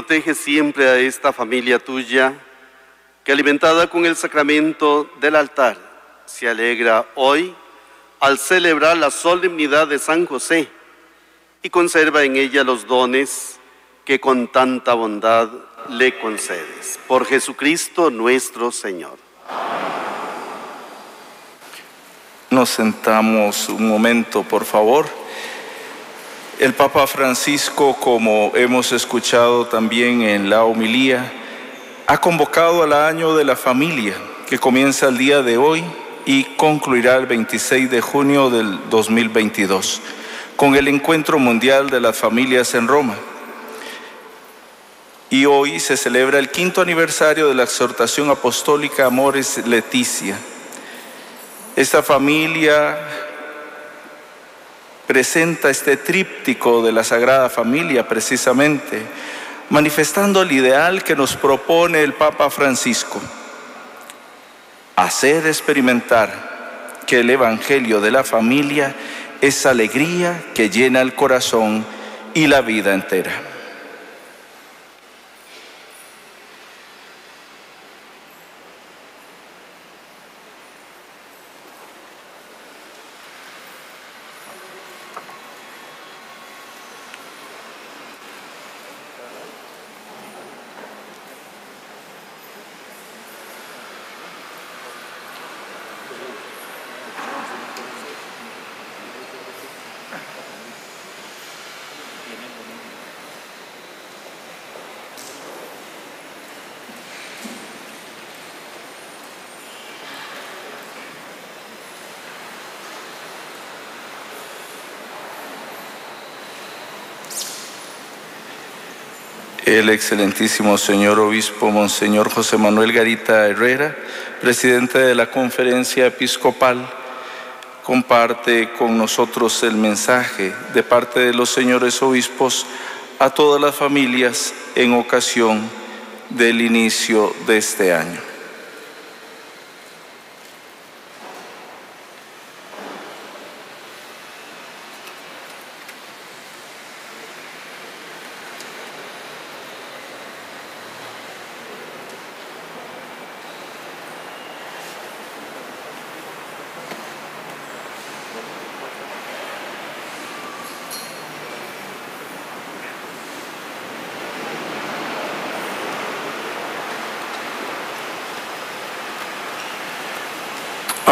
Protege siempre a esta familia tuya, que alimentada con el sacramento del altar, se alegra hoy al celebrar la solemnidad de San José y conserva en ella los dones que con tanta bondad le concedes. Por Jesucristo nuestro Señor. Nos sentamos un momento, por favor. El Papa Francisco, como hemos escuchado también en la homilía, ha convocado al año de la familia, que comienza el día de hoy y concluirá el 26 de junio del 2022, con el Encuentro Mundial de las Familias en Roma. Y hoy se celebra el quinto aniversario de la exhortación apostólica Amores Leticia. Esta familia presenta este tríptico de la Sagrada Familia precisamente, manifestando el ideal que nos propone el Papa Francisco, hacer experimentar que el Evangelio de la familia es alegría que llena el corazón y la vida entera. El excelentísimo señor obispo Monseñor José Manuel Garita Herrera, presidente de la conferencia episcopal, comparte con nosotros el mensaje de parte de los señores obispos a todas las familias en ocasión del inicio de este año.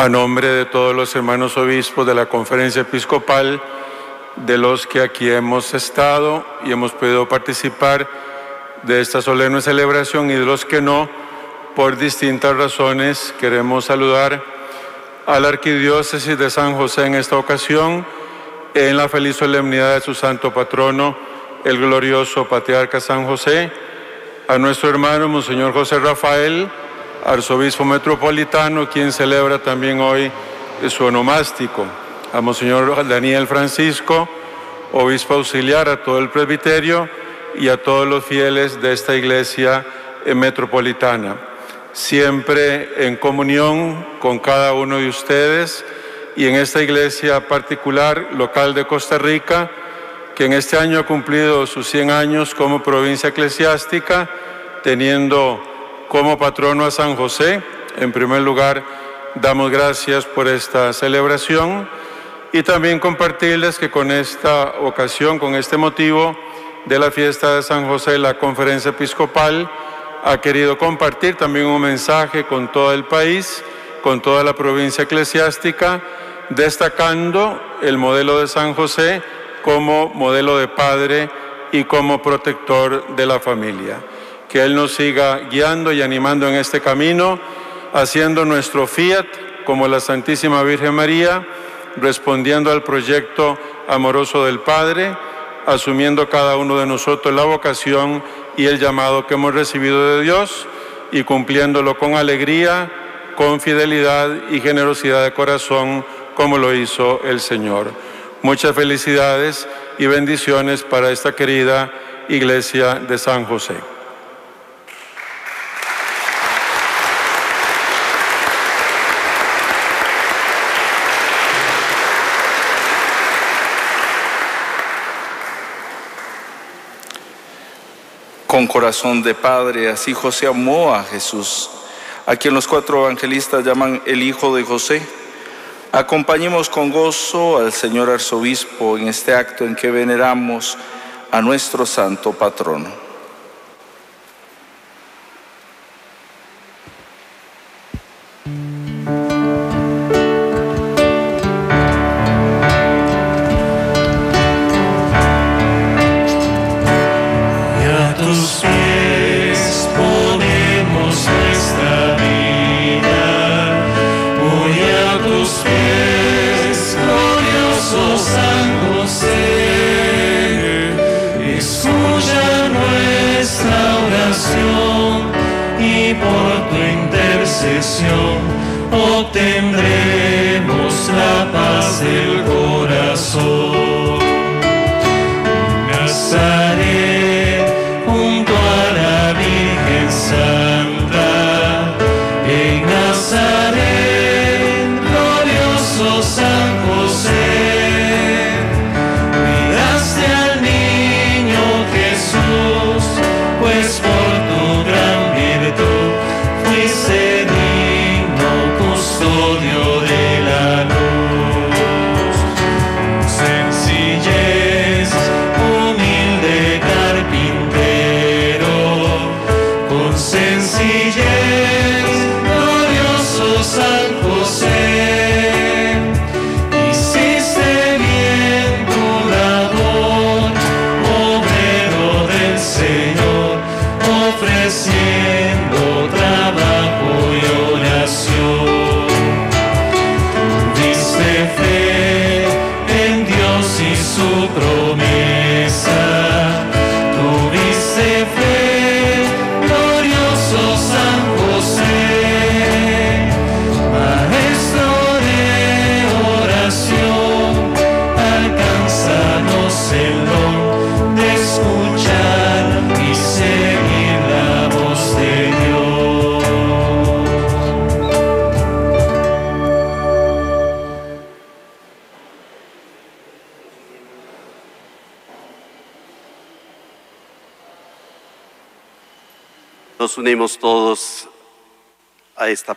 A nombre de todos los hermanos obispos de la conferencia episcopal, de los que aquí hemos estado y hemos podido participar de esta solemne celebración y de los que no, por distintas razones, queremos saludar a la Arquidiócesis de San José en esta ocasión, en la feliz solemnidad de su santo patrono, el glorioso Patriarca San José, a nuestro hermano Monseñor José Rafael, arzobispo metropolitano, quien celebra también hoy su onomástico, a Monseñor Daniel Francisco, obispo auxiliar, a todo el presbiterio y a todos los fieles de esta iglesia metropolitana. Siempre en comunión con cada uno de ustedes y en esta iglesia particular local de Costa Rica, que en este año ha cumplido sus 100 años como provincia eclesiástica, teniendo como patrono a San José. En primer lugar, damos gracias por esta celebración y también compartirles que con esta ocasión, con este motivo de la fiesta de San José, la conferencia episcopal ha querido compartir también un mensaje con todo el país, con toda la provincia eclesiástica, destacando el modelo de San José como modelo de padre y como protector de la familia que Él nos siga guiando y animando en este camino, haciendo nuestro fiat como la Santísima Virgen María, respondiendo al proyecto amoroso del Padre, asumiendo cada uno de nosotros la vocación y el llamado que hemos recibido de Dios y cumpliéndolo con alegría, con fidelidad y generosidad de corazón, como lo hizo el Señor. Muchas felicidades y bendiciones para esta querida iglesia de San José. Con corazón de padre, así José amó a Jesús, a quien los cuatro evangelistas llaman el Hijo de José. Acompañemos con gozo al Señor Arzobispo en este acto en que veneramos a nuestro Santo Patrono.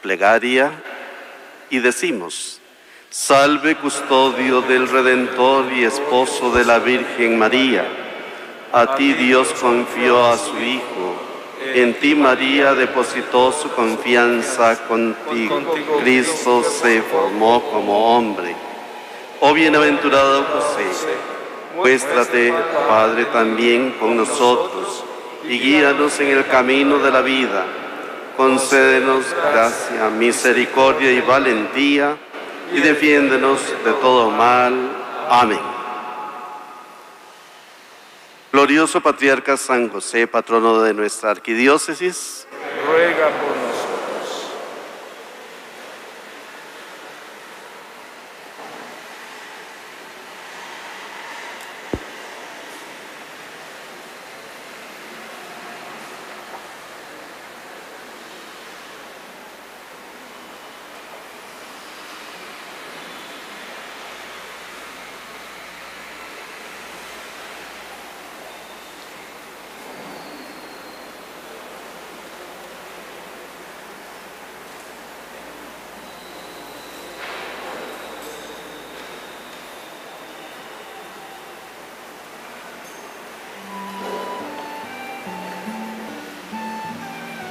Plegaria y decimos, Salve custodio del Redentor y esposo de la Virgen María. A ti Dios confió a su Hijo. En ti María depositó su confianza contigo. Cristo se formó como hombre. Oh bienaventurado José, muéstrate, Padre, también con nosotros y guíanos en el camino de la vida. Concédenos gracia, misericordia y valentía y defiéndenos de todo mal. Amén. Glorioso Patriarca San José, patrono de nuestra arquidiócesis, ruega por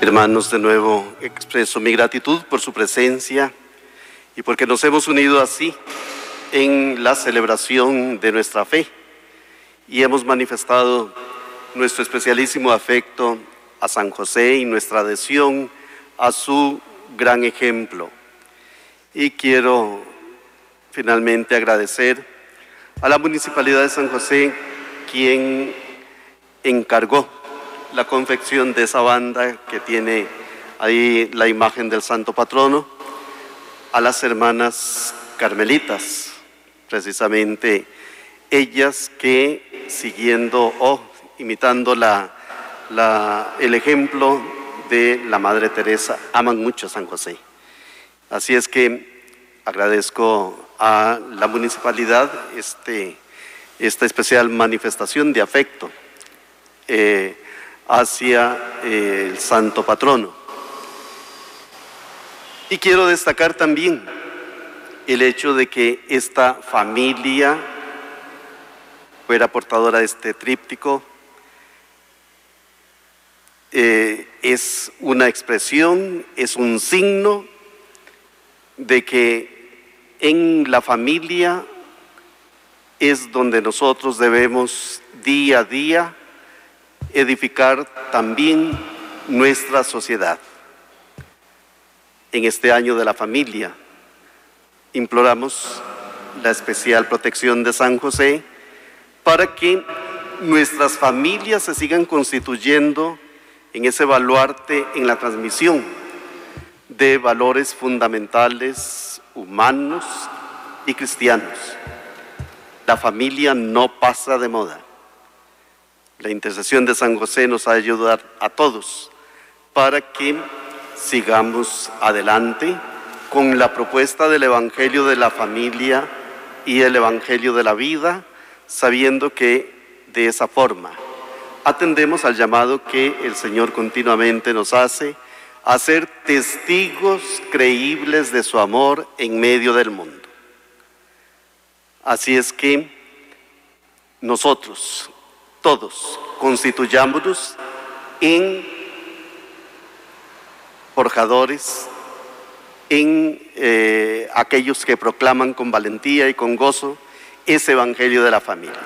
Hermanos, de nuevo expreso mi gratitud por su presencia y porque nos hemos unido así en la celebración de nuestra fe y hemos manifestado nuestro especialísimo afecto a San José y nuestra adhesión a su gran ejemplo. Y quiero finalmente agradecer a la Municipalidad de San José quien encargó la confección de esa banda que tiene ahí la imagen del santo patrono, a las hermanas carmelitas, precisamente ellas que siguiendo o imitando la, el ejemplo de la Madre Teresa, aman mucho a San José. Así es que agradezco a la municipalidad este, esta especial manifestación de afecto. eh, hacia eh, el santo patrono. Y quiero destacar también el hecho de que esta familia fuera portadora de este tríptico eh, es una expresión, es un signo de que en la familia es donde nosotros debemos día a día edificar también nuestra sociedad. En este año de la familia, imploramos la especial protección de San José para que nuestras familias se sigan constituyendo en ese baluarte en la transmisión de valores fundamentales humanos y cristianos. La familia no pasa de moda. La intercesión de San José nos va a ayudar a todos para que sigamos adelante con la propuesta del Evangelio de la familia y el Evangelio de la vida, sabiendo que de esa forma atendemos al llamado que el Señor continuamente nos hace a ser testigos creíbles de su amor en medio del mundo. Así es que nosotros, todos, constituyámonos en forjadores, en eh, aquellos que proclaman con valentía y con gozo ese evangelio de la familia.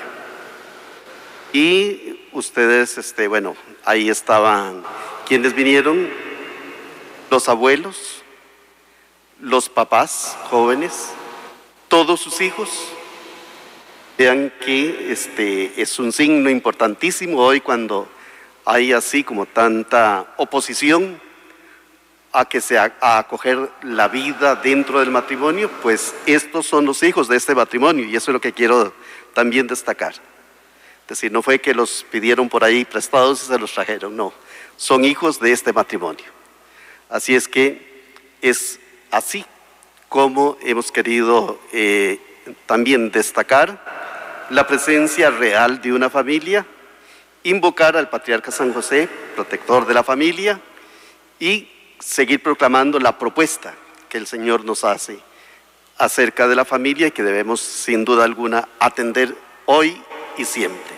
Y ustedes, este, bueno, ahí estaban quienes vinieron, los abuelos, los papás jóvenes, todos sus hijos. Vean que este es un signo importantísimo hoy cuando hay así como tanta oposición a que se a, la vida dentro del matrimonio, pues estos son los hijos de este matrimonio y eso es lo que quiero también destacar. Es decir, no fue que los pidieron por ahí prestados y se los trajeron, no, son hijos de este matrimonio. Así es que es así como hemos querido eh, también destacar la presencia real de una familia, invocar al patriarca San José, protector de la familia, y seguir proclamando la propuesta que el Señor nos hace acerca de la familia y que debemos sin duda alguna atender hoy y siempre.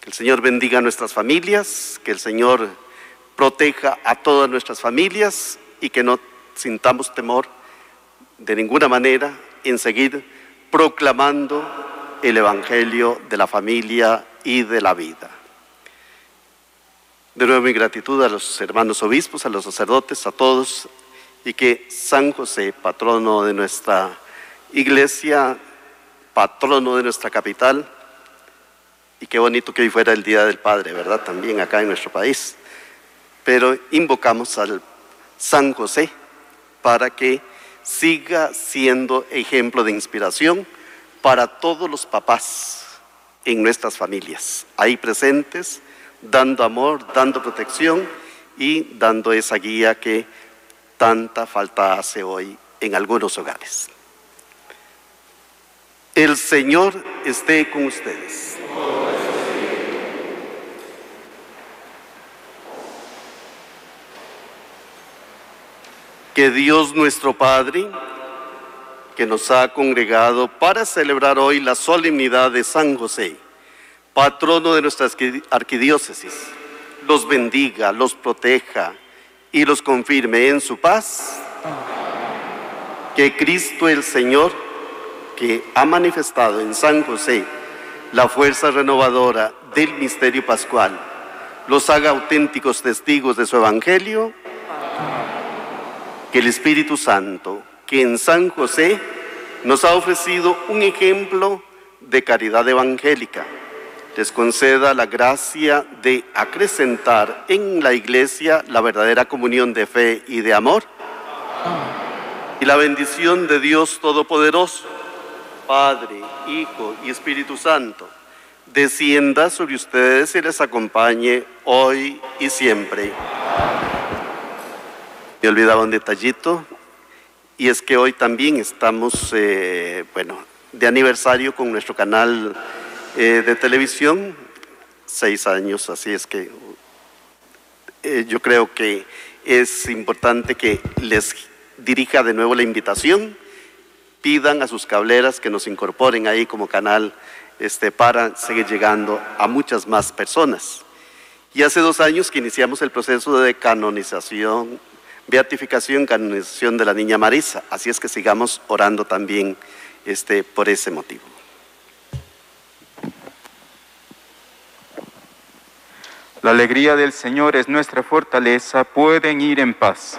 Que el Señor bendiga a nuestras familias, que el Señor proteja a todas nuestras familias y que no sintamos temor de ninguna manera en seguir proclamando el Evangelio de la familia y de la vida. De nuevo mi gratitud a los hermanos obispos, a los sacerdotes, a todos, y que San José, patrono de nuestra iglesia, patrono de nuestra capital, y qué bonito que hoy fuera el Día del Padre, ¿verdad? También acá en nuestro país. Pero invocamos al San José para que siga siendo ejemplo de inspiración para todos los papás en nuestras familias, ahí presentes, dando amor, dando protección y dando esa guía que tanta falta hace hoy en algunos hogares. El Señor esté con ustedes. Que Dios nuestro Padre, que nos ha congregado para celebrar hoy la solemnidad de San José, patrono de nuestra arquidiócesis, los bendiga, los proteja y los confirme en su paz. Que Cristo el Señor, que ha manifestado en San José la fuerza renovadora del misterio pascual, los haga auténticos testigos de su Evangelio. Que el Espíritu Santo, que en San José nos ha ofrecido un ejemplo de caridad evangélica, les conceda la gracia de acrecentar en la iglesia la verdadera comunión de fe y de amor. Y la bendición de Dios Todopoderoso, Padre, Hijo y Espíritu Santo, descienda sobre ustedes y les acompañe hoy y siempre. Me olvidaba un detallito, y es que hoy también estamos, eh, bueno, de aniversario con nuestro canal eh, de televisión, seis años, así es que eh, yo creo que es importante que les dirija de nuevo la invitación, pidan a sus cableras que nos incorporen ahí como canal este, para seguir llegando a muchas más personas. Y hace dos años que iniciamos el proceso de canonización, beatificación, canonización de la niña Marisa, así es que sigamos orando también este, por ese motivo. La alegría del Señor es nuestra fortaleza. Pueden ir en paz.